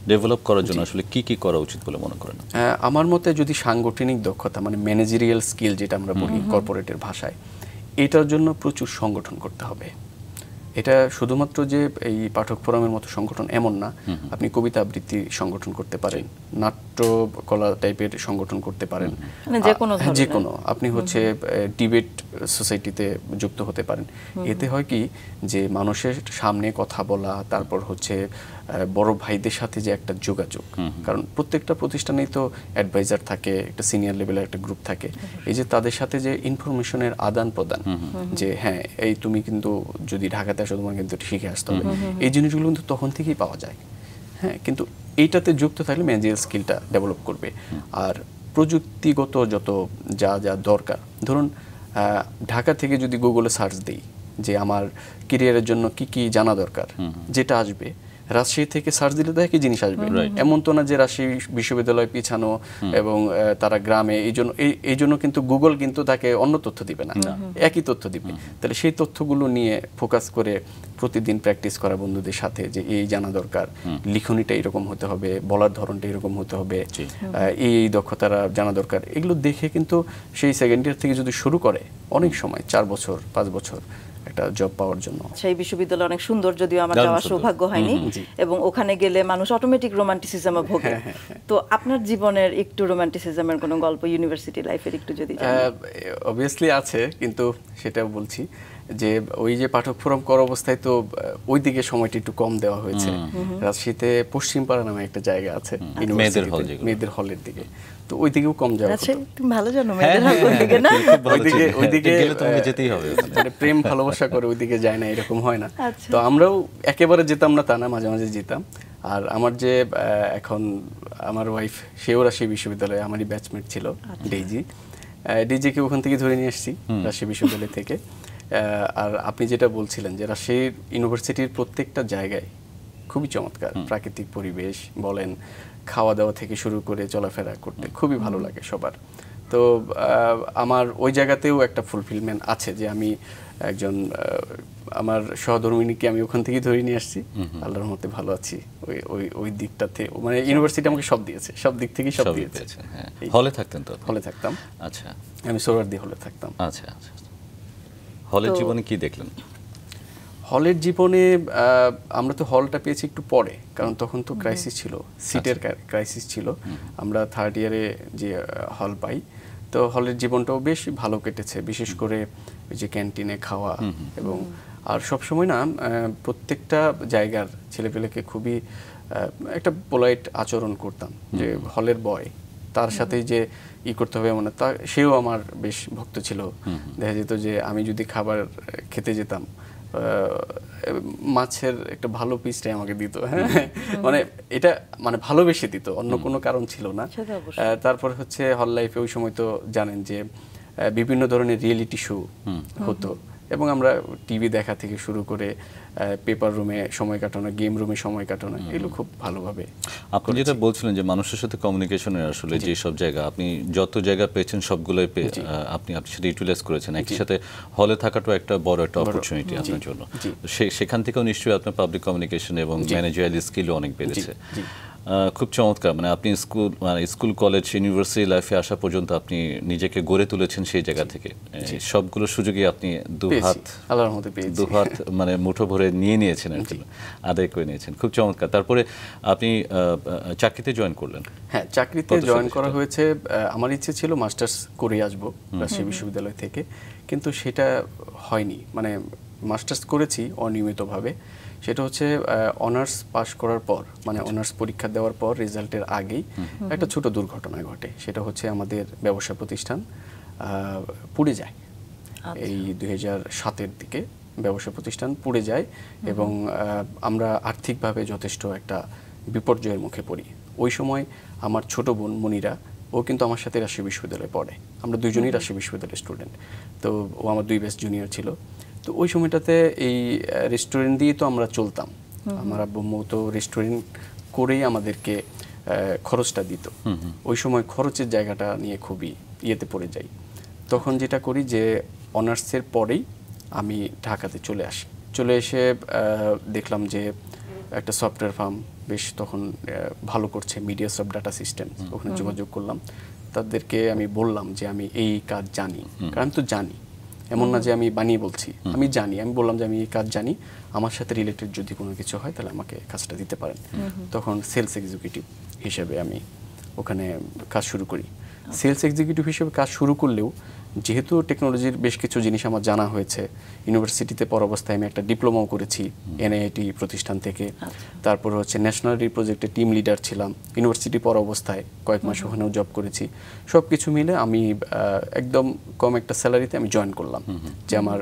ডেভেলপ করার জন্য আসলে কি কি করা উচিত বলে মনে করেন আহ, আমার মতে যদি সাংগঠনিক দক্ষতা মানে ম্যানেজেরিয়াল স্কিল যেটা আমরা বলি কর্পোরেটের ভাষায় এটার জন্য প্রচুর সংগঠন করতে হবে। এটা শুধুমাত্র যে এই পাঠক ফোরামের মতো সংগঠন এমন না আপনি কবিতা আবৃত্তি সংগঠন করতে পারেন নাট্য কলা টাইপের সংগঠন করতে পারেন মানে যে কোনো হ্যাঁ, আপনি হচ্ছে ডিবেট সোসাইটিতে যুক্ত হতে পারেন। এতে হয় কি যে মানুষের সামনে কথা বলা তারপর হচ্ছে বড় ভাইদের সাথে যে একটা যোগাযোগ। কারণ প্রত্যেকটা প্রতিষ্ঠানেই তো অ্যাডভাইজার থাকে একটা সিনিয়র লেভেলের একটা গ্রুপ থাকে। এই যে তাদের সাথে যে ইনফরমেশনের আদান প্রদান যে হ্যাঁ এই তুমি কিন্তু যদি ঢাকাতে আসো তোমার কিন্তু শিখে আসতে হবে। এই জিনিসগুলো কিন্তু তখন থেকেই পাওয়া যায়। হ্যাঁ কিন্তু এইটাতে যুক্ত থাকলে ম্যানেজিয়াল স্কিলটা ডেভেলপ করবে। আর প্রযুক্তিগত যত যা যা দরকার ধরুন ঢাকা থেকে যদি গুগলে সার্চ দিই যে আমার কেরিয়ারের জন্য কি কি জানা দরকার যেটা আসবে রাজশাহী থেকে সার্চ দিলে তো একই জিনিস আসবে। এমন তো না যে রাজশাহী বিশ্ববিদ্যালয় পিছানো এবং তারা গ্রামে এই জন্য এই- এই জন্য কিন্তু গুগল কিন্তু তাকে অন্য তথ্য দিবে না। একই তথ্য দিবে। তাহলে সেই তথ্যগুলো নিয়ে ফোকাস করে প্রতিদিন প্র্যাকটিস করা বন্ধুদের সাথে যে এই জানা দরকার। লিখনিটা এরকম হতে হবে বলার ধরনটা এরকম হতে হবে এই এই দক্ষতারা জানা দরকার। এগুলো দেখে কিন্তু সেই সেকেন্ড ইয়ার থেকে যদি শুরু করে অনেক সময় চার বছর পাঁচ বছর একটা জব পাওয়ার জন্য। সেই বিশ্ববিদ্যালয় অনেক সুন্দর যদিও আমার যাওয়ার সৌভাগ্য হয়নি। এবং ওখানে গেলে মানুষ অটোমেটিক রোমান্টিসিজমে ভোগে। হ্যাঁ, তো আপনার জীবনের একটু রোমান্টিসিজমের কোনো গল্প ইউনিভার্সিটি লাইফের একটু যদি অবভিয়াসলি আছে কিন্তু সেটাও বলছি যে ওই যে পাঠক ফোরাম করা অবস্থায় তো ওই দিকে সময়টা একটু কম দেওয়া হয়েছে। রাজশাহীতে পশ্চিম পাড়া নামে একটা জায়গা আছে। মেয়েদের হলের দিকে। তো ওই দিকেও কম যাওয়া আচ্ছা তুমি ভালো জানো হ্যাঁ, মেয়েদের হাল কোন দিকে না? ওইদিকে। ওইদিকে গেলে তোমাকে যেতেই হবে মানে। প্রেম ভালোবাসা করে ওইদিকে যায় না এরকম হয় না। আচ্ছা। তো আমরাও একেবারে যেতাম না তা না মাঝে মাঝে যেতাম। আর আমার যে এখন আমার ওয়াইফ সেও রাজশাহী বিশ্ববিদ্যালয়ে আমারই ব্যাচমেট ছিল আচ্ছা। ডেইজি ডিজিকে ওখান থেকে ধরে নিয়ে আসছি রাজশাহী বিশ্ববিদ্যালয় থেকে। আহ, আর আপনি যেটা বলছিলেন যে রাজশাহী ইউনিভার্সিটির প্রত্যেকটা জায়গায় খুবই চমৎকার প্রাকৃতিক পরিবেশ বলেন খাওয়া দাওয়া থেকে শুরু করে চলাফেরা করতে খুবই ভালো লাগে সবার। তো আমার ওই জায়গাতেও একটা ফুলফিলমেন্ট আছে যে আমি একজন আমার সহধর্মিনীকে আমি ওখান থেকেই ধরে নিয়ে আসছি। আল্লাহর মতে ভালো আছি। ওই ওই ওই দিকটাতে মানে ইউনিভার্সিটি আমাকে সব দিয়েছে সব দিক থেকেই সব দিয়েছে। হ্যাঁ। হলে থাকতেন তো হলে থাকতাম। আচ্ছা। আমি সোরারদি হলে থাকতাম। আচ্ছা আচ্ছা হলের জীবনে কি দেখলেন? হলের জীবনে আমরা তো হলটা পেয়েছি একটু পরে কারণ তখন তো ক্রাইসিস ছিল সিটের ক্রাইসিস ছিল। আমরা থার্ড ইয়ারে যে হল পাই। তো হলের জীবনটাও বেশ ভালো কেটেছে বিশেষ করে ওই যে ক্যান্টিনে খাওয়া এবং আর সব সময় না প্রত্যেকটা জায়গার ছেলেপেলেকে খুবই একটা পোলাইট আচরণ করতাম যে হলের বয় তার সাথে যে ই করতে হবে মানে তা সেও আমার বেশ ভক্ত ছিল। দেখা যেত যে আমি যদি খাবার খেতে যেতাম মাছের একটা ভালো পিসটাই আমাকে দিত হ্যাঁ? মানে এটা মানে ভালোবেসে দিত অন্য কোনো কারণ ছিল না। তারপর হচ্ছে হল লাইফে ওই সময় তো জানেন যে বিভিন্ন ধরনের রিয়েলিটি শো হতো। এবং আমরা টিভি দেখা থেকে শুরু করে পেপার রুমে সময় কাটানো গেম রুমে সময় কাটানো এগুলো খুব ভালোভাবে আপনি যেটা বলছিলেন যে মানুষের সাথে কমিউনিকেশনের আসলে যে সব জায়গা আপনি যত জায়গা পেয়েছেন সবগুলোই আপনি আপনি সেটা ইউটিলাইজ করেছেন। একই সাথে হলে থাকাটাও একটা বড় একটা অপরচুনিটি আপনার জন্য। সেখান থেকেও নিশ্চয়ই আপনার পাবলিক কমিউনিকেশন এবং ম্যানেজারিয়াল স্কিলও অনেক বেড়েছে। খুব চমৎকার। মানে আপনি স্কুল মানে স্কুল কলেজ ইউনিভার্সিটি লাইফে আসা পর্যন্ত আপনি নিজেকে গড়ে তুলেছেন সেই জায়গা থেকে। সবগুলো সুযোগই আপনি দু হাত আল্লাহর মধ্যে পেয়েছি। দুহাত মানে মুঠো ভরে নিয়ে নিয়েছেন আর কি। আদায় করে নিয়েছেন। খুব চমৎকার। তারপরে আপনি চাকরিতে জয়েন করলেন। হ্যাঁ চাকরিতে জয়েন করা হয়েছে আমার ইচ্ছে ছিল মাস্টার্স করে আসব রাজশাহী বিশ্ববিদ্যালয় থেকে। কিন্তু সেটা হয়নি। মানে মাস্টার্স করেছি অনিয়মিতভাবে। সেটা হচ্ছে অনার্স পাশ করার পর মানে অনার্স পরীক্ষা দেওয়ার পর রেজাল্টের আগেই একটা ছোট দুর্ঘটনা ঘটে। সেটা হচ্ছে আমাদের ব্যবসা প্রতিষ্ঠান পুড়ে যায়। এই দুই হাজার সাতের দিকে ব্যবসা প্রতিষ্ঠান পুড়ে যায় এবং আমরা আর্থিকভাবে যথেষ্ট একটা বিপর্যয়ের মুখে পড়ি। ওই সময় আমার ছোট বোন মনিরা ও কিন্তু আমার সাথে রাজশাহী বিশ্ববিদ্যালয়ে পড়ে। আমরা দুইজনই রাজশাহী বিশ্ববিদ্যালয়ের স্টুডেন্ট তো ও আমার দুই বেস্ট জুনিয়র ছিল। তো ওই সময়টাতে এই রেস্টুরেন্ট দিয়ে তো আমরা চলতাম। আমার আব্বু তো রেস্টুরেন্ট করেই আমাদেরকে খরচটা দিত। ওই সময় খরচের জায়গাটা নিয়ে খুবই ইয়েতে পড়ে যাই। তখন যেটা করি যে অনার্সের পরেই আমি ঢাকাতে চলে আসি। চলে এসে দেখলাম যে একটা সফটওয়্যার ফার্ম বেশ তখন ভালো করছে মিডিয়া সব ডাটা সিস্টেম ওখানে যোগাযোগ করলাম। তাদেরকে আমি বললাম যে আমি এই কাজ জানি। কারণ তো জানি। এমন না যে আমি বানিয়ে বলছি। আমি জানি আমি বললাম যে আমি এই কাজ জানি আমার সাথে রিলেটেড যদি কোনো কিছু হয় তাহলে আমাকে কাজটা দিতে পারেন। তখন সেলস এক্সিকিউটিভ হিসেবে আমি ওখানে কাজ শুরু করি। সেলস এক্সিকিউটিভ হিসেবে কাজ শুরু করলেও যেহেতু টেকনোলজির বেশ কিছু জিনিস আমার জানা হয়েছে ইউনিভার্সিটিতে পর অবস্থায় আমি একটা ডিপ্লোমাও করেছি এনআইটি প্রতিষ্ঠান থেকে। তারপর হচ্ছে ন্যাশনালিটি প্রজেক্টে টিম লিডার ছিলাম। ইউনিভার্সিটি পর অবস্থায় কয়েক মাস ওখানেও জব করেছি। সব কিছু মিলে আমি একদম কম একটা স্যালারিতে আমি জয়েন করলাম যে আমার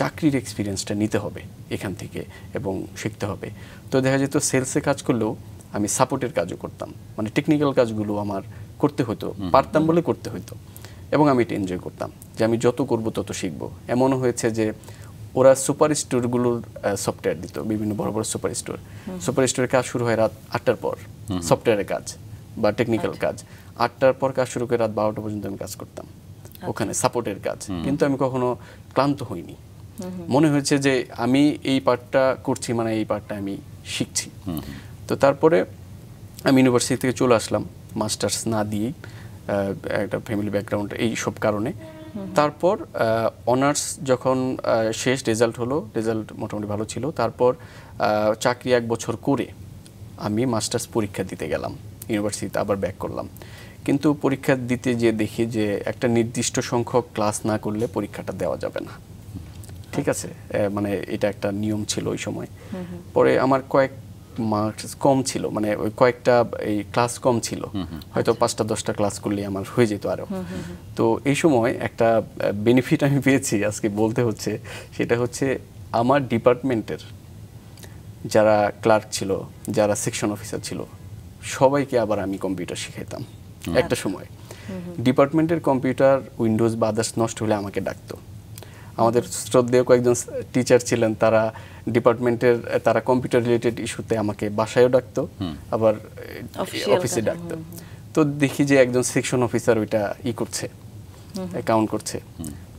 চাকরির এক্সপিরিয়েন্সটা নিতে হবে এখান থেকে এবং শিখতে হবে। তো দেখা যেত সেলসে কাজ করলেও আমি সাপোর্টের কাজও করতাম। মানে টেকনিক্যাল কাজগুলো আমার করতে হতো পারতাম বলে করতে হতো। এবং আমি এটা এনজয় করতাম যে আমি যত করব তত শিখব। এমনও হয়েছে যে ওরা সুপার স্টোরগুলোর সফটওয়্যার দিত বিভিন্ন বড় বড় সুপার স্টোর। সুপার স্টোরের কাজ শুরু হয় রাত আটটার পর সফটওয়্যারের কাজ বা টেকনিক্যাল কাজ। আটটার পর কাজ শুরু করে রাত বারোটা পর্যন্ত আমি কাজ করতাম ওখানে সাপোর্টের কাজ। কিন্তু আমি কখনো ক্লান্ত হইনি। মনে হয়েছে যে আমি এই পার্টটা করছি মানে এই পার্টটা আমি শিখছি। তো তারপরে আমি ইউনিভার্সিটি থেকে চলে আসলাম। মাস্টার্স না দিয়েই একটা ফ্যামিলি ব্যাকগ্রাউন্ড এই সব কারণে। তারপর অনার্স যখন শেষ রেজাল্ট হলো রেজাল্ট মোটামুটি ভালো ছিল। তারপর চাকরি এক বছর করে আমি মাস্টার্স পরীক্ষা দিতে গেলাম। ইউনিভার্সিটিতে আবার ব্যাক করলাম। কিন্তু পরীক্ষা দিতে যে দেখি যে একটা নির্দিষ্ট সংখ্যক ক্লাস না করলে পরীক্ষাটা দেওয়া যাবে না। ঠিক আছে? মানে এটা একটা নিয়ম ছিল ওই সময়। পরে আমার কয়েক মার্কস কম ছিল মানে ওই কয়েকটা এই ক্লাস কম ছিল। হয়তো পাঁচটা দশটা ক্লাস করলে আমার হয়ে যেত আরও। তো এই সময় একটা বেনিফিট আমি পেয়েছি আজকে বলতে হচ্ছে সেটা হচ্ছে আমার ডিপার্টমেন্টের যারা ক্লার্ক ছিল যারা সেকশন অফিসার ছিল সবাইকে আবার আমি কম্পিউটার শিখাইতাম একটা সময়। ডিপার্টমেন্টের কম্পিউটার উইন্ডোজ বা আদার্স নষ্ট হলে আমাকে ডাকতো। আমাদের শ্রদ্ধেয় কয়েকজন টিচার ছিলেন তারা ডিপার্টমেন্টের তারা কম্পিউটার রিলেটেড ইস্যুতে আমাকে বাসায়ও ডাকতো আবার অফিসে ডাকতো। তো দেখি যে একজন সেকশন অফিসার ওইটা ই করছে অ্যাকাউন্ট করছে।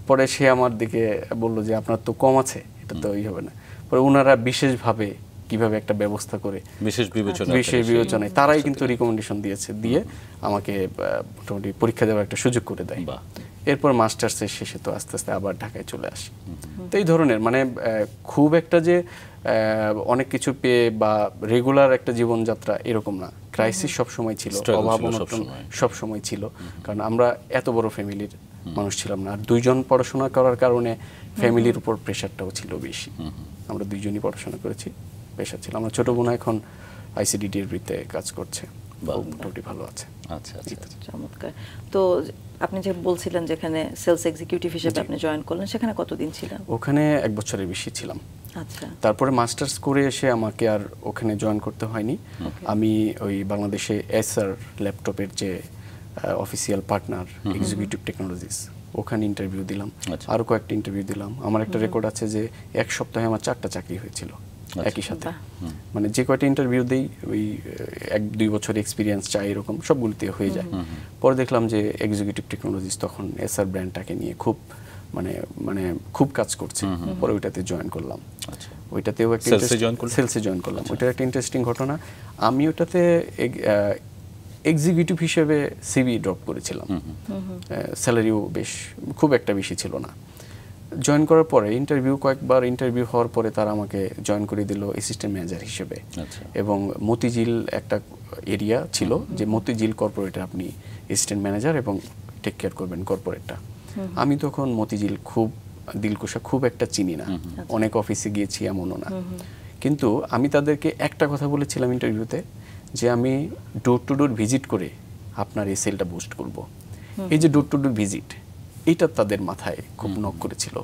পরে সে আমার দিকে বলল যে আপনার তো কম আছে এটা তো ই হবে না। পরে ওনারা বিশেষভাবে কীভাবে একটা ব্যবস্থা করে বিশেষ বিবেচনা বিশেষ বিবেচনায় তারাই কিন্তু রিকমেন্ডেশন দিয়েছে দিয়ে আমাকে মোটামুটি পরীক্ষা দেওয়ার একটা সুযোগ করে দেয়। এরপর মাস্টার্সের শেষে তো আস্তে আস্তে আবার ঢাকায় চলে আসি। তো এই ধরনের মানে খুব একটা যে আহ, অনেক কিছু পেয়ে বা রেগুলার একটা জীবনযাত্রা এরকম না। ক্রাইসিস সব সময় ছিল অভাব অনটন সবসময়। সব সময় ছিল কারণ আমরা এত বড় ফ্যামিলির মানুষ ছিলাম না। আর দুইজন পড়াশোনা করার কারণে ফ্যামিলির উপর প্রেশারটাও ছিল বেশি। আমরা দুইজনই পড়াশোনা করেছি প্রেশার ছিল। আমার ছোট বোন এখন আইসিডিডির বৃত্তে কাজ করছে। মোটামুটি ভালো আছে। আচ্ছা আচ্ছা চমৎকার। তো আপনি যে বলছিলেন যেখানে সেলস এক্সিকিউটিভ হিসেবে আপনি জয়েন করলেন সেখানে কতদিন ছিলেন? ওখানে এক বছরের বেশি ছিলাম। আচ্ছা। তারপরে মাস্টার্স করে এসে আমাকে আর ওখানে জয়েন করতে হয়নি। আমি ওই বাংলাদেশে এসআর ল্যাপটপের যে অফিসিয়াল পার্টনার এক্সিকিউটিভ টেকনোলজিস ওখানে ইন্টারভিউ দিলাম। আচ্ছা। আরও কয়েকটা ইন্টারভিউ দিলাম। আমার একটা রেকর্ড আছে যে এক সপ্তাহে আমার চারটা চাকরি হয়েছিল। একই সাথে। মানে যে কয়টা ইন্টারভিউ দেই ওই এক দুই বছর এক্সপিরিয়েন্স চাই এরকম সবগুলিতে হয়ে যায়। পরে দেখলাম যে এক্সিকিউটিভ টেকনোলজিস তখন এসআর ব্র্যান্ডটাকে নিয়ে খুব মানে মানে খুব কাজ করছে। পরে ওইটাতে জয়েন করলাম। আচ্ছা। ওইটাতেও একটা সেলসে জয়েন করলাম। ওইটা একটা ইন্টারেস্টিং ঘটনা আমি ওটাতে এক্সিকিউটিভ হিসেবে সিভি ড্রপ করেছিলাম। স্যালারিও বেশ খুব একটা বেশি ছিল না। জয়েন করার পরে ইন্টারভিউ কয়েকবার ইন্টারভিউ হওয়ার পরে তারা আমাকে জয়েন করে দিল অ্যাসিস্ট্যান্ট ম্যানেজার হিসেবে। আচ্ছা। এবং মতিঝিল একটা এরিয়া ছিল যে মতিঝিল কর্পোরেটে আপনি অ্যাসিস্ট্যান্ট ম্যানেজার এবং টেক কেয়ার করবেন কর্পোরেটটা আমি তখন মতিঝিল খুব দিলকুশা খুব একটা চিনি না। অনেক অফিসে গিয়েছি এমনও না। কিন্তু আমি তাদেরকে একটা কথা বলেছিলাম ইন্টারভিউতে যে আমি ডোর টু ডোর ভিজিট করে আপনার এই সেলটা বুস্ট করব এই যে ডোর টু ডোর ভিজিট এইটা তাদের মাথায় খুব নক করেছিল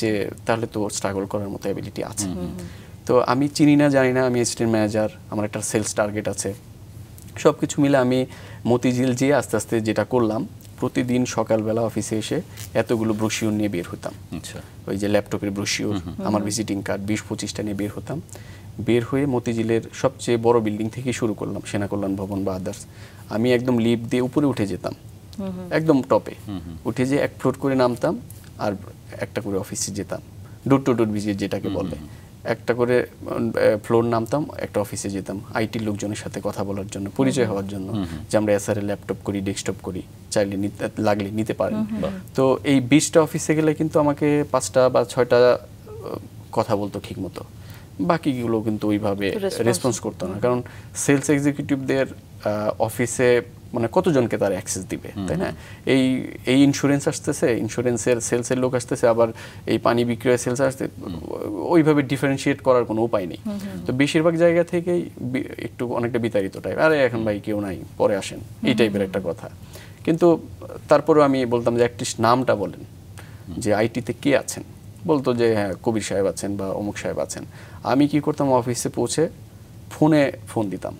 যে তাহলে তো স্ট্রাগল করার মতো অ্যাবিলিটি আছে। তো আমি চিনি না জানি না আমি অ্যাসিস্ট্যান্ট ম্যানেজার আমার একটা সেলস টার্গেট আছে। সব কিছু মিলে আমি মতিঝিল যেয়ে আস্তে আস্তে যেটা করলাম প্রতিদিন সকালবেলা অফিসে এসে এতগুলো ব্রোশিওর নিয়ে বের হতাম। আচ্ছা। ওই যে ল্যাপটপের ব্রোশিওর আমার ভিজিটিং কার্ড বিশ পঁচিশটা নিয়ে বের হতাম। বের হয়ে মতিঝিলের সবচেয়ে বড় বিল্ডিং থেকে শুরু করলাম সেনা কল্যাণ ভবন বা আদার্স আমি একদম লিফট দিয়ে উপরে উঠে যেতাম। একদম টপে। উঠে যে এক ফ্লোর করে নামতাম আর একটা করে অফিসে যেতাম। ডোর টু ডোর ভিজিট যেটাকে বলে। একটা করে ফ্লোর নামতাম একটা অফিসে যেতাম। আইটির লোকজনের সাথে কথা বলার জন্য পরিচয় হওয়ার জন্য। যে আমরা এসআর ল্যাপটপ করি ডেস্কটপ করি চাইলে নিতে- লাগলে নিতে পারেন। তো এই বিশটা অফিসে গেলে কিন্তু আমাকে পাঁচটা বা ছয়টা কথা বলতো ঠিক মতো বাকিগুলো কিন্তু ওইভাবে রেসপন্স করতো না। কারণ সেলস এক্সিকিউটিভদের অফিসে মানে কতজনকে তার অ্যাক্সেস দিবে তাই না? এই এই ইন্স্যুরেন্স আসতেছে ইন্স্যুরেন্সের সেলসের লোক আসতেছে আবার এই পানি বিক্রয়ের সেলস আসতে ওইভাবে ডিফারেন্সিয়েট করার কোনো উপায় নেই। তো বেশিরভাগ জায়গা থেকেই একটু অনেকটা বিতাড়িত টাইপ আরে এখন ভাই কেউ নাই পরে আসেন। এই টাইপের একটা কথা। কিন্তু তারপরেও আমি বলতাম যে অ্যাটলিস্ট নামটা বলেন। যে আইটিতে কে আছেন? বলতো যে হ্যাঁ কবির সাহেব আছেন বা অমুক সাহেব আছেন। আমি কি করতাম অফিসে পৌঁছে ফোনে ফোন দিতাম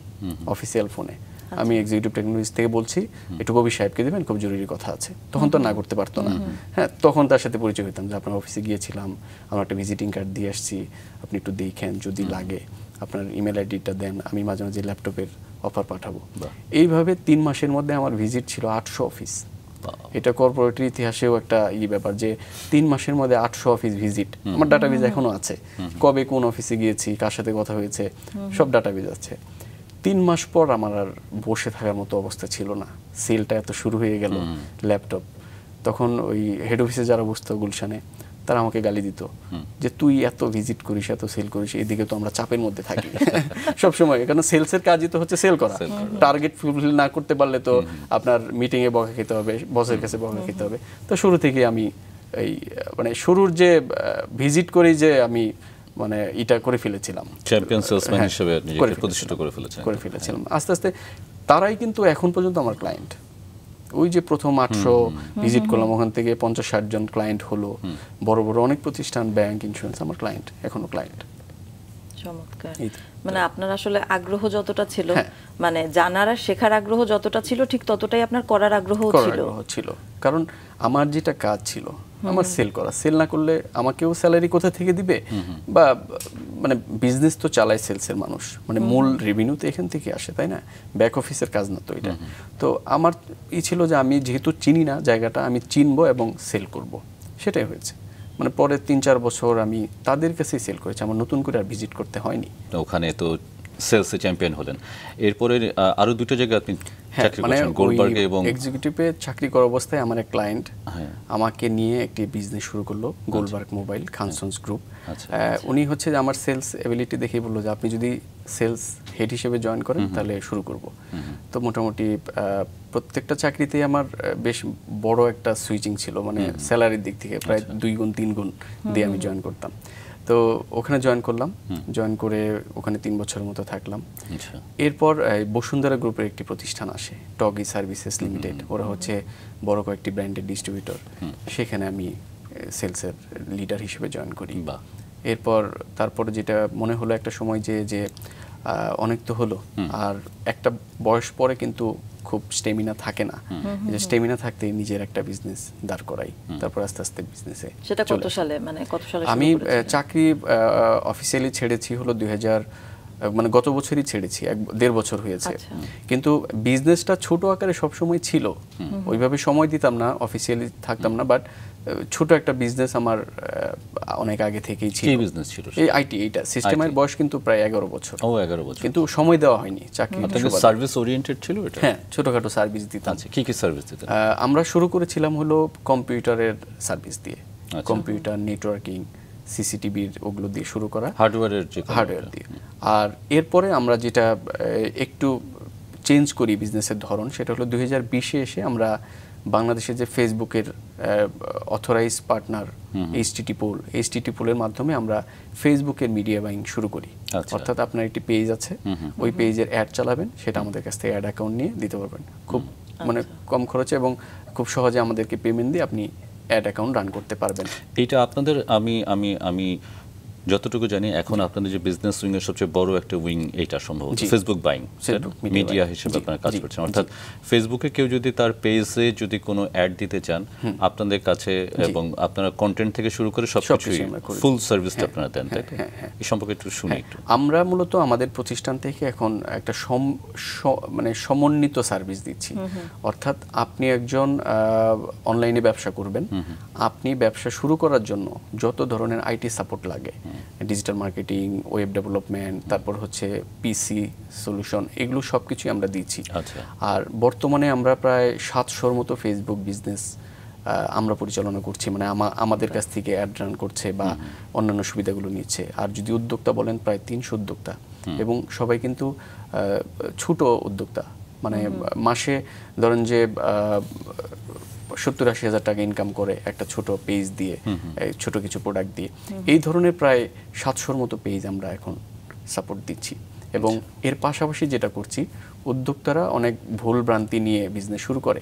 অফিসিয়াল ফোনে। আমি এক্সিকিউটিভ টেকনোলজিস থেকে বলছি একটু কবির সাহেবকে দেবেন খুব জরুরি কথা আছে। তখন তো না করতে পারতো না। হ্যাঁ তখন তার সাথে পরিচয় হইতাম যে আপনার অফিসে গিয়েছিলাম আমার একটা ভিজিটিং কার্ড দিয়ে আসছি আপনি একটু দেখেন যদি লাগে আপনার ইমেল আইডিটা দেন আমি মাঝে মাঝে ল্যাপটপের অফার পাঠাবো। এইভাবে তিন মাসের মধ্যে আমার ভিজিট ছিল আটশো অফিস এটা কর্পোরেটের ইতিহাসেও একটা ই ব্যাপার যে তিন মাসের মধ্যে আটশো অফিস ভিজিট আমার ডাটাবেজ এখনও আছে। কবে কোন অফিসে গিয়েছি কার সাথে কথা হয়েছে সব ডাটাবেজ আছে। তিন মাস পর আমার আর বসে থাকার মতো অবস্থা ছিল না। সেলটা এত শুরু হয়ে গেল ল্যাপটপ। তখন ওই হেড অফিসে যারা বসতো গুলশানে তারা আমাকে গালি দিত যে তুই এত ভিজিট করিস এত সেল করিস এদিকে তো আমরা চাপের মধ্যে থাকি। সব সময় কারণ সেলসের কাজই তো হচ্ছে সেল করা। টার্গেট ফুলফিল না করতে পারলে তো আপনার মিটিংয়ে বকা খেতে হবে বসের কাছে বকা খেতে হবে। তো শুরু থেকে আমি এই মানে শুরুর যে ভিজিট করি যে আমি মানে এটা করে ফেলেছিলাম। চ্যাম্পিয়ন সেলসম্যান হ্যাঁ, হিসেবে নিজেকে প্রতিষ্ঠিত করে ফেলেছেন। করে ফেলেছিলাম। আস্তে আস্তে তারাই কিন্তু এখন পর্যন্ত আমার ক্লায়েন্ট ওই যে প্রথম আটশো ভিজিট করলাম ওখান থেকে পঞ্চাশ ষাট জন ক্লায়েন্ট হলো। বড় বড় অনেক প্রতিষ্ঠান ব্যাংক ইন্স্যুরেন্স আমার ক্লায়েন্ট এখনও ক্লায়েন্ট চমৎকার। মানে আপনার আসলে আগ্রহ যতটা ছিল হ্যাঁ। মানে জানার আর শেখার আগ্রহ যতটা ছিল ঠিক ততটাই আপনার করার আগ্রহ ছিল। আগ্রহ ছিল। কারণ আমার যেটা কাজ ছিল আমার সেল করা। সেল না করলে আমাকেও স্যালারি কোথা থেকে দিবে? বা মানে বিজনেস তো চালায় সেলসের মানুষ। মানে মূল রেভিনিউ তো এখান থেকে আসে তাই না? ব্যাক অফিসের কাজ না তো এটা। তো আমার ই ছিল যে আমি যেহেতু চিনি না জায়গাটা আমি চিনবো এবং সেল করব। সেটাই হয়েছে। মানে পরের তিন চার বছর আমি তাদের কাছেই সেল করেছি। আমার নতুন করে আর ভিজিট করতে হয়নি। ওখানে তো সেলসে চ্যাম্পিয়ন হলেন। এরপরে আরও দুটো জায়গায় আপনি চাকরি মানে করছেন গোলবার্গে এবং এক্সিকিউটিভে চাকরি করা অবস্থায় আমার এক ক্লায়েন্ট হ্যাঁ। আমাকে নিয়ে একটি বিজনেস শুরু করল গোলবার্গ মোবাইল খানসন্স গ্রুপ আচ্ছা, উনি হচ্ছে যে আমার সেলস এবিলিটি দেখেই বলল যে আপনি যদি সেলস হেড হিসেবে জয়েন করেন তাহলে শুরু করব। তো মোটামুটি প্রত্যেকটা চাকরিতেই আমার বেশ বড় একটা সুইচিং ছিল মানে স্যালারির দিক থেকে প্রায় আচ্ছা। দুই গুণ তিন গুণ দিয়ে আমি জয়েন করতাম। তো ওখানে জয়েন করলাম। জয়েন করে ওখানে তিন বছরের মতো থাকলাম। আচ্ছা। এরপর বসুন্ধরা গ্রুপের একটি প্রতিষ্ঠান আসে টগি সার্ভিসেস লিমিটেড ওরা হচ্ছে বড় কয়েকটি ব্র্যান্ডের ডিস্ট্রিবিউটর সেখানে আমি সেলসের লিডার হিসেবে জয়েন করি। এরপর তারপর যেটা মনে হলো একটা সময় যে যে অনেক তো হলো। আর একটা বয়স পরে কিন্তু খুব স্টেমিনা থাকে না। যে স্টেমিনা থাকতে নিজের একটা বিজনেস দাঁড় করাই। তারপর আস্তে আস্তে বিজনেসে সেটা কত সালে? মানে কত সালে আমি চাকরি অফিসিয়ালি ছেড়েছি হলো দুই হাজার মানে গত বছরই ছেড়েছি এক দেড় বছর হয়েছে। আচ্ছা। কিন্তু বিজনেসটা ছোট আকারে সবসময় ছিল। ওইভাবে সময় দিতাম না অফিসিয়ালি থাকতাম না বাট ছোট একটা বিজনেস আমার অনেক আগে থেকেই ছিল। কি business ছিল এই আইটি এইটা সিস্টেমের বয়স কিন্তু প্রায় এগারো বছর। ও এগারো বছর। কিন্তু সময় দেওয়া হয়নি চাকরি সার্ভিস ওরিয়েন্টেড ছিল এটা? হ্যাঁ ছোটখাটো সার্ভিস দিতাম। আচ্ছা কি কি সার্ভিস আহ, আমরা শুরু করেছিলাম হলো কম্পিউটারের সার্ভিস দিয়ে। আচ্ছা। কম্পিউটার নেটওয়ার্কিং সিসিটিভির ওগুলো দিয়ে শুরু করা। হার্ডওয়্যারের যে হার্ডওয়্যার দিয়ে। আর এরপরে আমরা যেটা একটু চেঞ্জ করি বিজনেসের ধরন সেটা হলো দুই হাজার বিশে এসে আমরা বাংলাদেশে যে ফেসবুকের authorize partner HTT poll HTT পোলের মাধ্যমে আমরা ফেসবুকের মিডিয়া বাইং শুরু করি। আচ্ছা। অর্থাৎ আপনার একটি পেজ আছে ওই পেজের অ্যাড চালাবেন সেটা আমাদের কাছ থেকে অ্যাড অ্যাকাউন্ট নিয়ে দিতে পারবেন। খুব মানে কম খরচে এবং খুব সহজে আমাদেরকে পেমেন্ট দিয়ে আপনি অ্যাড অ্যাকাউন্ট রান করতে পারবেন। এইটা আপনাদের আমি আমি আমি যতটুকু জানি এখন আপনাদের যে বিজনেস উইং এর সবচেয়ে বড় একটা উইং এটা সম্ভবত। ফেসবুক বাইং মিডিয়া হিসেবে আপনারা কাজ করছেন। অর্থাৎ ফেসবুকে কেউ যদি তার পেজে যদি কোনো অ্যাড দিতে চান আপনাদের কাছে এবং আপনারা কন্টেন্ট থেকে শুরু করে সবকিছুই ফুল সার্ভিসটা আপনারা দেন তাই তো? হ্যাঁ, হ্যাঁ। এই সম্পর্কে একটু শুনি একটু। আমরা মূলত আমাদের প্রতিষ্ঠান থেকে এখন একটা সম মানে সমন্বিত সার্ভিস দিচ্ছি। অর্থাৎ আপনি একজন অনলাইনে ব্যবসা করবেন। আপনি ব্যবসা শুরু করার জন্য যত ধরনের আইটি সাপোর্ট লাগে ডিজিটাল মার্কেটিং ওয়েব ডেভেলপমেন্ট তারপর হচ্ছে পিসি সলিউশন এগুলো সব কিছুই আমরা দিচ্ছি। আচ্ছা। আর বর্তমানে আমরা প্রায় সাতশোর মতো ফেসবুক বিজনেস আমরা পরিচালনা করছি। মানে আমাদের কাছ থেকে অ্যাড রান করছে বা অন্যান্য সুবিধাগুলো নিচ্ছে। আর যদি উদ্যোক্তা বলেন প্রায় তিনশো উদ্যোক্তা। এবং সবাই কিন্তু ছোট উদ্যোক্তা। মানে মাসে ধরেন যে সত্তর আশি হাজার টাকা ইনকাম করে একটা ছোট পেজ দিয়ে ছোট কিছু প্রোডাক্ট দিয়ে। এই ধরনের প্রায় সাতশোর মতো পেজ আমরা এখন সাপোর্ট দিচ্ছি। এবং এর পাশাপাশি যেটা করছি উদ্যোক্তারা অনেক ভুল ভ্রান্তি নিয়ে বিজনেস শুরু করে।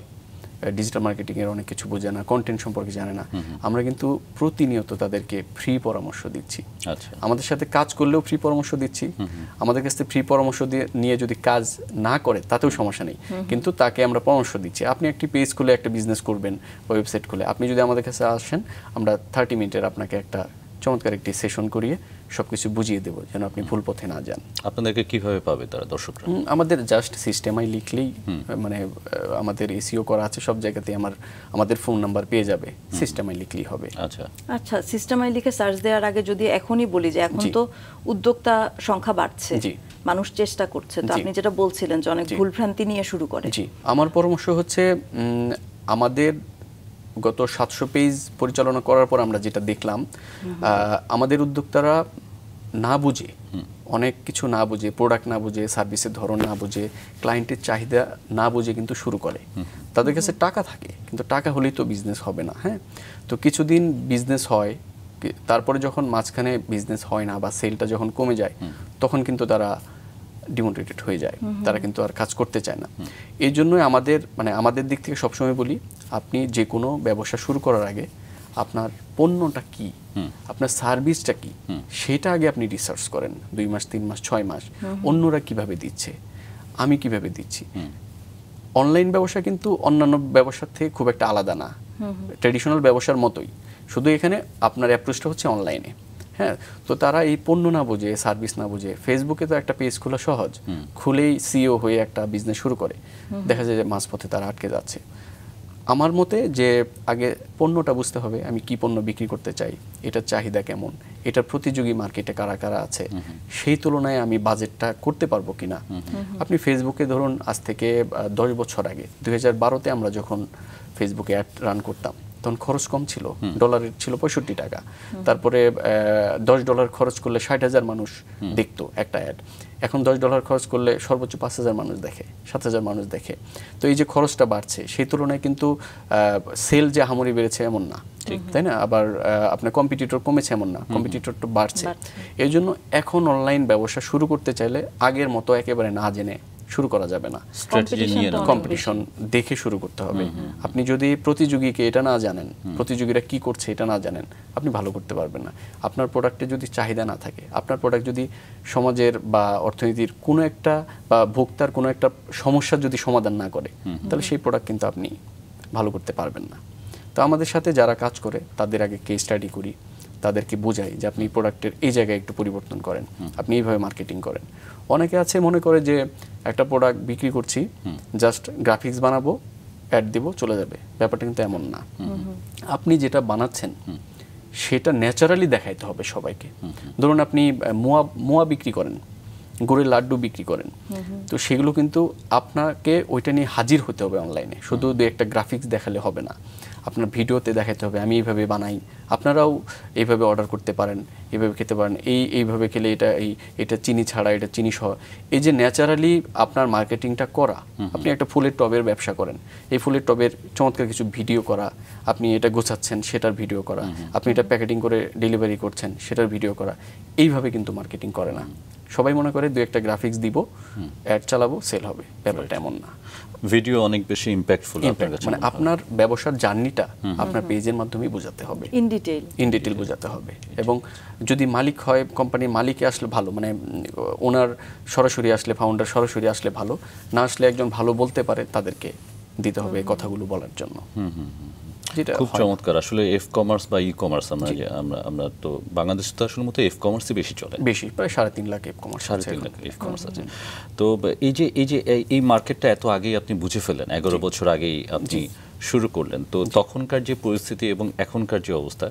ডিজিটাল মার্কেটিং এর অনেক কিছু বোঝে না কন্টেন্ট সম্পর্কে জানে না। আমরা কিন্তু প্রতিনিয়ত তাদেরকে ফ্রি পরামর্শ দিচ্ছি। আচ্ছা। আমাদের সাথে কাজ করলেও ফ্রি পরামর্শ দিচ্ছি। আমাদের কাছ থেকে ফ্রি পরামর্শ দিয়ে নিয়ে যদি কাজ না করে তাতেও সমস্যা নেই। কিন্তু তাকে আমরা পরামর্শ দিচ্ছি। আপনি একটি পেজ খুলে একটা বিজনেস করবেন ওয়েবসাইট খুলে। আপনি যদি আমাদের কাছে আসেন আমরা থার্টি মিনিটের আপনাকে একটা চমৎকার একটি সেশন করিয়ে সবকিছু বুঝিয়ে দেবো যেন আপনি ভুল পথে না যান। আপনাদেরকে কীভাবে পাবে তারা দর্শকরা? আমাদের জাস্ট সিস্টেমাই লিখলেই মানে আমাদের এসিও করা আছে সব জায়গাতে আমার আমাদের ফোন নাম্বার পেয়ে যাবে। সিস্টেমাই লিখলেই হবে। আচ্ছা। আচ্ছা সিস্টেমাই লিখে সার্চ দেওয়ার আগে যদি এখনই বলি যে এখন তো উদ্যোক্তা সংখ্যা বাড়ছে জি। মানুষ চেষ্টা করছে তো আপনি যেটা বলছিলেন যে অনেক। ভুলভ্রান্তি নিয়ে শুরু করে। জি। আমার পরামর্শ হচ্ছে আমাদের গত সাতশো পেজ পরিচালনা করার পর আমরা যেটা দেখলাম আহ, আমাদের উদ্যোক্তারা না বুঝে অনেক কিছু না বুঝে প্রোডাক্ট না বুঝে সার্ভিসের ধরন না বুঝে ক্লায়েন্টের চাহিদা না বুঝে কিন্তু শুরু করে। তাদের কাছে টাকা থাকে কিন্তু টাকা হলেই তো বিজনেস হবে না হ্যাঁ? তো কিছুদিন বিজনেস হয় তারপরে যখন মাঝখানে বিজনেস হয় না বা সেলটা যখন কমে যায় তখন কিন্তু তারা ডিমোটিভেটেড হয়ে যায়। তারা কিন্তু আর কাজ করতে চায় না। এই জন্যই আমাদের মানে আমাদের দিক থেকে সবসময় বলি আপনি যে কোনো ব্যবসা শুরু করার আগে আপনার পণ্যটা কি আপনার সার্ভিসটা কি সেটা আগে আপনি রিসার্চ করেন। দুই মাস তিন মাস ছয় মাস। অন্যরা কীভাবে দিচ্ছে? আমি কীভাবে দিচ্ছি? অনলাইন ব্যবসা কিন্তু অন্যান্য ব্যবসার থেকে খুব একটা আলাদা না। ট্রেডিশনাল ব্যবসার মতোই। শুধু এখানে আপনার অ্যাপ্রোচটা হচ্ছে অনলাইনে হ্যাঁ তো তারা এই পণ্য না বুঝে সার্ভিস না বুঝে ফেসবুকে তো একটা পেজ খোলা সহজ। খুলেই সিও হয়ে একটা বিজনেস শুরু করে। দেখা যায় যে মাঝপথে তারা আটকে যাচ্ছে। আমার মতে যে আগে পণ্যটা বুঝতে হবে আমি কি পণ্য বিক্রি করতে চাই এটার চাহিদা কেমন এটার প্রতিযোগী মার্কেটে কারা কারা আছে সেই তুলনায় আমি বাজেটটা করতে পারব কিনা। আপনি ফেসবুকে ধরুন আজ থেকে দশ বছর আগে দুই হাজার বারোতে আমরা যখন ফেসবুকে অ্যাড রান করতাম তখন খরচ কম ছিল ডলারের ছিল পঁয়ষট্টি টাকা। তারপরে দশ ডলার খরচ করলে ষাট হাজার মানুষ দেখতো একটা অ্যাড এখন দশ ডলার খরচ করলে সর্বোচ্চ পাঁচ হাজার মানুষ দেখে সাত হাজার মানুষ দেখে। তো এই যে খরচটা বাড়ছে সেই তুলনায় কিন্তু সেল যে হামরি বেড়েছে এমন না। তাই না? আবার আপনার কম্পিটিটর কমেছে এমন না। কম্পিটিটর তো বাড়ছে। এই জন্য এখন অনলাইন ব্যবসা শুরু করতে চাইলে আগের মতো একেবারে না জেনে শুরু করা যাবে না। কম্পিটিশন দেখে শুরু করতে হবে। আপনি যদি প্রতিযোগীকে এটা না জানেন প্রতিযোগীরা কি করছে এটা না জানেন আপনি ভালো করতে পারবেন না। আপনার প্রোডাক্টে যদি চাহিদা না থাকে আপনার প্রোডাক্ট যদি সমাজের বা অর্থনীতির কোনো একটা বা ভোক্তার কোনো একটা সমস্যার যদি সমাধান না করে তাহলে সেই প্রোডাক্ট কিন্তু আপনি ভালো করতে পারবেন না। তো আমাদের সাথে যারা কাজ করে তাদের আগে কেস স্টাডি করি। তাদেরকে বোঝাই যে আপনি প্রোডাক্টের এই জায়গায় একটু পরিবর্তন করেন। আপনি এইভাবে মার্কেটিং করেন। অনেকে আছে মনে করে যে একটা প্রোডাক্ট বিক্রি করছি জাস্ট গ্রাফিক্স বানাবো অ্যাড দিব, চলে যাবে। ব্যাপারটা কিন্তু এমন না। আপনি যেটা বানাচ্ছেন, সেটা ন্যাচারালি দেখাইতে হবে সবাইকে। ধরুন আপনি মোয়া মোয়া বিক্রি করেন গুড়ের লাড্ডু বিক্রি করেন। তো সেগুলো কিন্তু আপনাকে ওইটা নিয়ে হাজির হতে হবে অনলাইনে শুধু দু একটা গ্রাফিক্স দেখালে হবে না। আপনার ভিডিওতে দেখাতে হবে আমি এইভাবে বানাই আপনারাও এইভাবে অর্ডার করতে পারেন এইভাবে খেতে পারেন এই এইভাবে খেলে এটা এই এটা চিনি ছাড়া এটা চিনি সহ। এই যে ন্যাচারালি আপনার মার্কেটিংটা করা আপনি একটা ফুলের টবের ব্যবসা করেন এই ফুলের টবের চমৎকার কিছু ভিডিও করা আপনি এটা গোছাচ্ছেন সেটার ভিডিও করা আপনি এটা প্যাকেটিং করে ডেলিভারি করছেন সেটার ভিডিও করা এইভাবে কিন্তু মার্কেটিং করে না। সবাই মনে করে দু একটা গ্রাফিক্স দিব অ্যাড চালাবো সেল হবে। ব্যাপারটা এমন না। ভিডিও অনেক বেশি ইম্প্যাক্টফুল মানে আপনার ব্যবসার জার্নিটা আপনার পেজের মাধ্যমেই বোঝাতে হবে। ইন ডিটেইল ইন ডিটেল বোঝাতে হবে। এবং যদি মালিক হয় কোম্পানির মালিকে আসলে ভালো মানে ওনার সরাসরি আসলে ফাউন্ডার সরাসরি আসলে ভালো না আসলে একজন ভালো বলতে পারে তাদেরকে দিতে হবে কথাগুলো বলার জন্য। যেটা খুব চমৎকার। আসলে এফ কমার্স বা ই কমার্স আমরা আমরা আমরা তো বাংলাদেশে তো আসলে মতো এফ কমার্সই বেশি চলে। বেশি প্রায় সাড়ে তিন লাখ এফ কমার্স সাড়ে তিন লাখ এফ কমার্স আছে। তো এই যে এই যে এই- এই মার্কেটটা এত আগেই আপনি বুঝে ফেলেন এগারো বছর আগেই আপনি শুরু করলেন। তো তখনকার যে পরিস্থিতি এবং এখনকার যে অবস্থা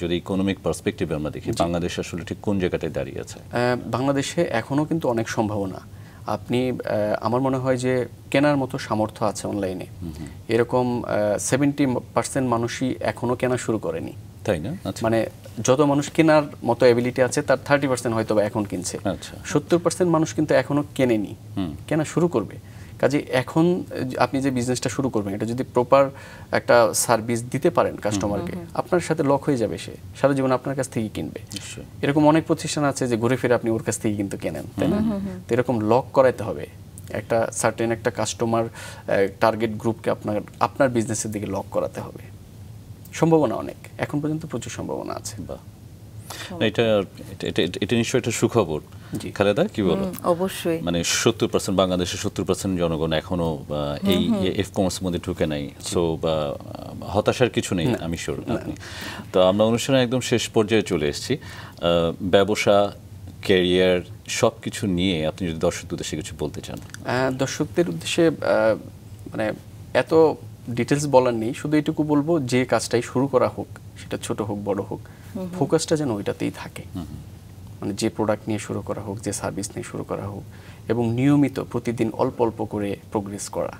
যদি ইকোনমিক পার্সপেক্টিভে আমরা দেখি বাংলাদেশ আসলে ঠিক কোন জায়গাটায় দাঁড়িয়ে আছে? বাংলাদেশে এখনও কিন্তু অনেক সম্ভাবনা। আপনি আমার মনে হয় যে কেনার মতো সামর্থ্য আছে অনলাইনে এরকম সেভেন্টি পার্সেন্ট মানুষই এখনও কেনা শুরু করেনি। তাই না? আচ্ছা। মানে যত মানুষ কেনার মতো অ্যাবিলিটি আছে তার থার্টি পার্সেন্ট হয়তো এখন কিনছে। আচ্ছা। সত্তর পার্সেন্ট মানুষ কিন্তু এখনও কেনেনি। কেনা শুরু করবে। কাজে এখন আপনি যে বিজনেসটা শুরু করবেন এটা যদি প্রপার একটা সার্ভিস দিতে পারেন কাস্টমারকে আপনার সাথে লক হয়ে যাবে সে। সারা জীবন আপনার কাছ থেকেই কিনবে। নিশ্চয়ই। এরকম অনেক প্রতিষ্ঠান আছে যে ঘুরে ফিরে আপনি ওর কাছ থেকেই কিন্তু কেনেন তাই না? তো এরকম লক করাইতে হবে। একটা সার্টেন একটা কাস্টমার টার্গেট গ্রুপকে আপনার আপনার বিজনেসের দিকে লক করাতে হবে। সম্ভাবনা অনেক। এখন পর্যন্ত প্রচুর সম্ভাবনা আছে। বাহ। এটা এটা- এটা- এটা নিশ্চয়ই একটা সুখবর। খালেদা কি বলো? অবশ্যই। মানে সত্তর পার্সেন্ট বাংলাদেশের সত্তর পার্সেন্ট জনগণ এখনও আহ, এই এফ কমার্সের মধ্যে ঢুকে নাই। সো হতাশার কিছু নেই আমি শিওর তো আমরা অনুষ্ঠানে একদম শেষ পর্যায়ে চলে এসেছি। ব্যবসা ক্যারিয়ার সব কিছু নিয়ে আপনি যদি দর্শকদের উদ্দেশ্যে কিছু বলতে চান। দর্শকদের উদ্দেশ্যে মানে এত ডিটেলস বলার নেই। শুধু এটুকু বলব যে কাজটাই শুরু করা হোক সেটা ছোট হোক বড় হোক ফোকাসটা যেন ওইটাতেই থাকে। মানে যে প্রোডাক্ট নিয়ে শুরু করা হোক যে সার্ভিস নিয়ে শুরু করা হোক এবং নিয়মিত প্রতিদিন অল্প অল্প করে প্রোগ্রেস করা।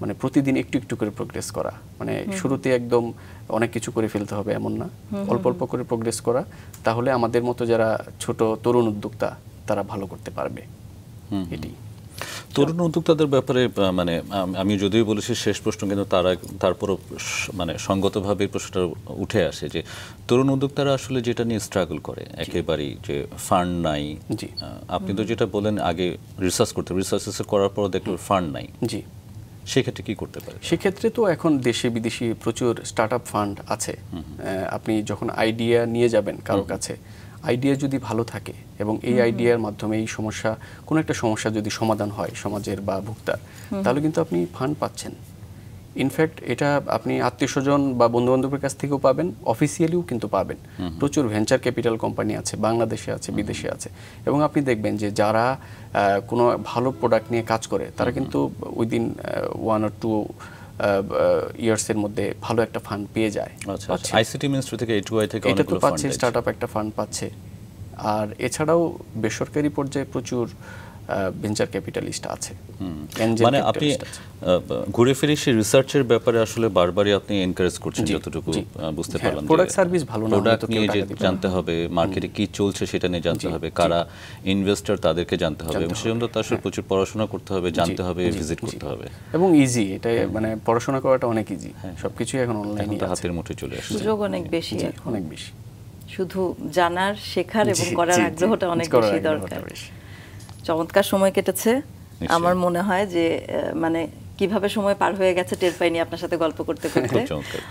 মানে প্রতিদিন একটু একটু করে প্রোগ্রেস করা। মানে শুরুতে একদম অনেক কিছু করে ফেলতে হবে এমন না। অল্প অল্প করে প্রোগ্রেস করা। তাহলে আমাদের মতো যারা ছোট তরুণ উদ্যোক্তা তারা ভালো করতে পারবে। এটি। তরুণ উদ্যোক্তাদের ব্যাপারে মানে আমি যদিও বলেছি শেষ প্রশ্ন কিন্তু তারা তারপরও মানে সঙ্গতভাবে প্রশ্নটা উঠে আসে যে তরুণ উদ্যোক্তারা আসলে যেটা নিয়ে স্ট্রাগল করে একেবারেই যে ফান্ড নাই। জি। আপনি তো যেটা বলেন আগে রিসার্চ করতে রিসার্চ করার পর দেখল ফান্ড নাই। জি। সেক্ষেত্রে কি করতে পারে? সেক্ষেত্রে তো এখন দেশে বিদেশি প্রচুর স্টার্ট ফান্ড আছে। আপনি যখন আইডিয়া নিয়ে যাবেন কারও কাছে আইডিয়া যদি ভালো থাকে এবং এই আইডিয়ার মাধ্যমে এই সমস্যা কোনো একটা সমস্যা যদি সমাধান হয় সমাজের বা ভোক্তার তাহলে কিন্তু আপনি ফান্ড পাচ্ছেন। ইনফ্যাক্ট এটা আপনি আত্মীয় স্বজন বা বন্ধু বান্ধবের কাছ থেকেও পাবেন অফিসিয়ালিও কিন্তু পাবেন। প্রচুর ভেঞ্চার ক্যাপিটাল কোম্পানি আছে বাংলাদেশে আছে বিদেশে আছে। এবং আপনি দেখবেন যে যারা কোনো ভালো প্রোডাক্ট নিয়ে কাজ করে তারা কিন্তু উইদিন ওয়ান অর টু ইয়ার্সের মধ্যে ভালো একটা ফান্ড পেয়ে যায়। আচ্ছা। আইসিটি মিনিস্ট্রি থেকে এটুআই থেকে এটা তো পাচ্ছে স্টার্টআপ স্টার্ট একটা ফান্ড পাচ্ছে। আর এছাড়াও বেসরকারি পর্যায়ে প্রচুর ভেঞ্চার ক্যাপিটালিস্ট আছে মানে আপনি ঘুরে ফিরে সেই রিসার্চের ব্যাপারে আসলে বারবারই আপনি এনকারেজ করছেন যতটুকু বুঝতে হ্যাঁ, পারলাম product service ভালো না প্রোডাক্ট নিয়ে যে। জানতে হবে মার্কেটে কি চলছে সেটা নিয়ে জানতে হবে কারা ইনভেস্টর তাদেরকে জানতে হবে এবং সেজন্য তো আসলে প্রচুর পড়াশোনা করতে হবে জানতে হবে হ্যাঁ। ভিজিট করতে হবে। এবং ইজি এটা মানে পড়াশোনা করাটা অনেক ইজি সবকিছুই এখন এখন অনলাইনে হাতের মুঠে চলে আসছে। সুযোগ অনেক বেশি এখন। অনেক বেশি। শুধু জানার শেখার এবং করার। আগ্রহটা অনেক বেশি দরকার। চমৎকার সময় কেটেছে। আমার মনে হয় যে মানে কীভাবে সময় পার হয়ে গেছে টের পাইনি আপনার সাথে গল্প করতে করতে।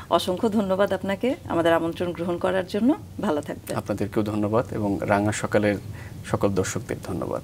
অসংখ্য ধন্যবাদ আপনাকে। আমাদের আমন্ত্রণ গ্রহণ করার জন্য। ভালো থাকবেন। আপনাদেরকেও ধন্যবাদ এবং রাঙা সকালের সকল দর্শকদের ধন্যবাদ।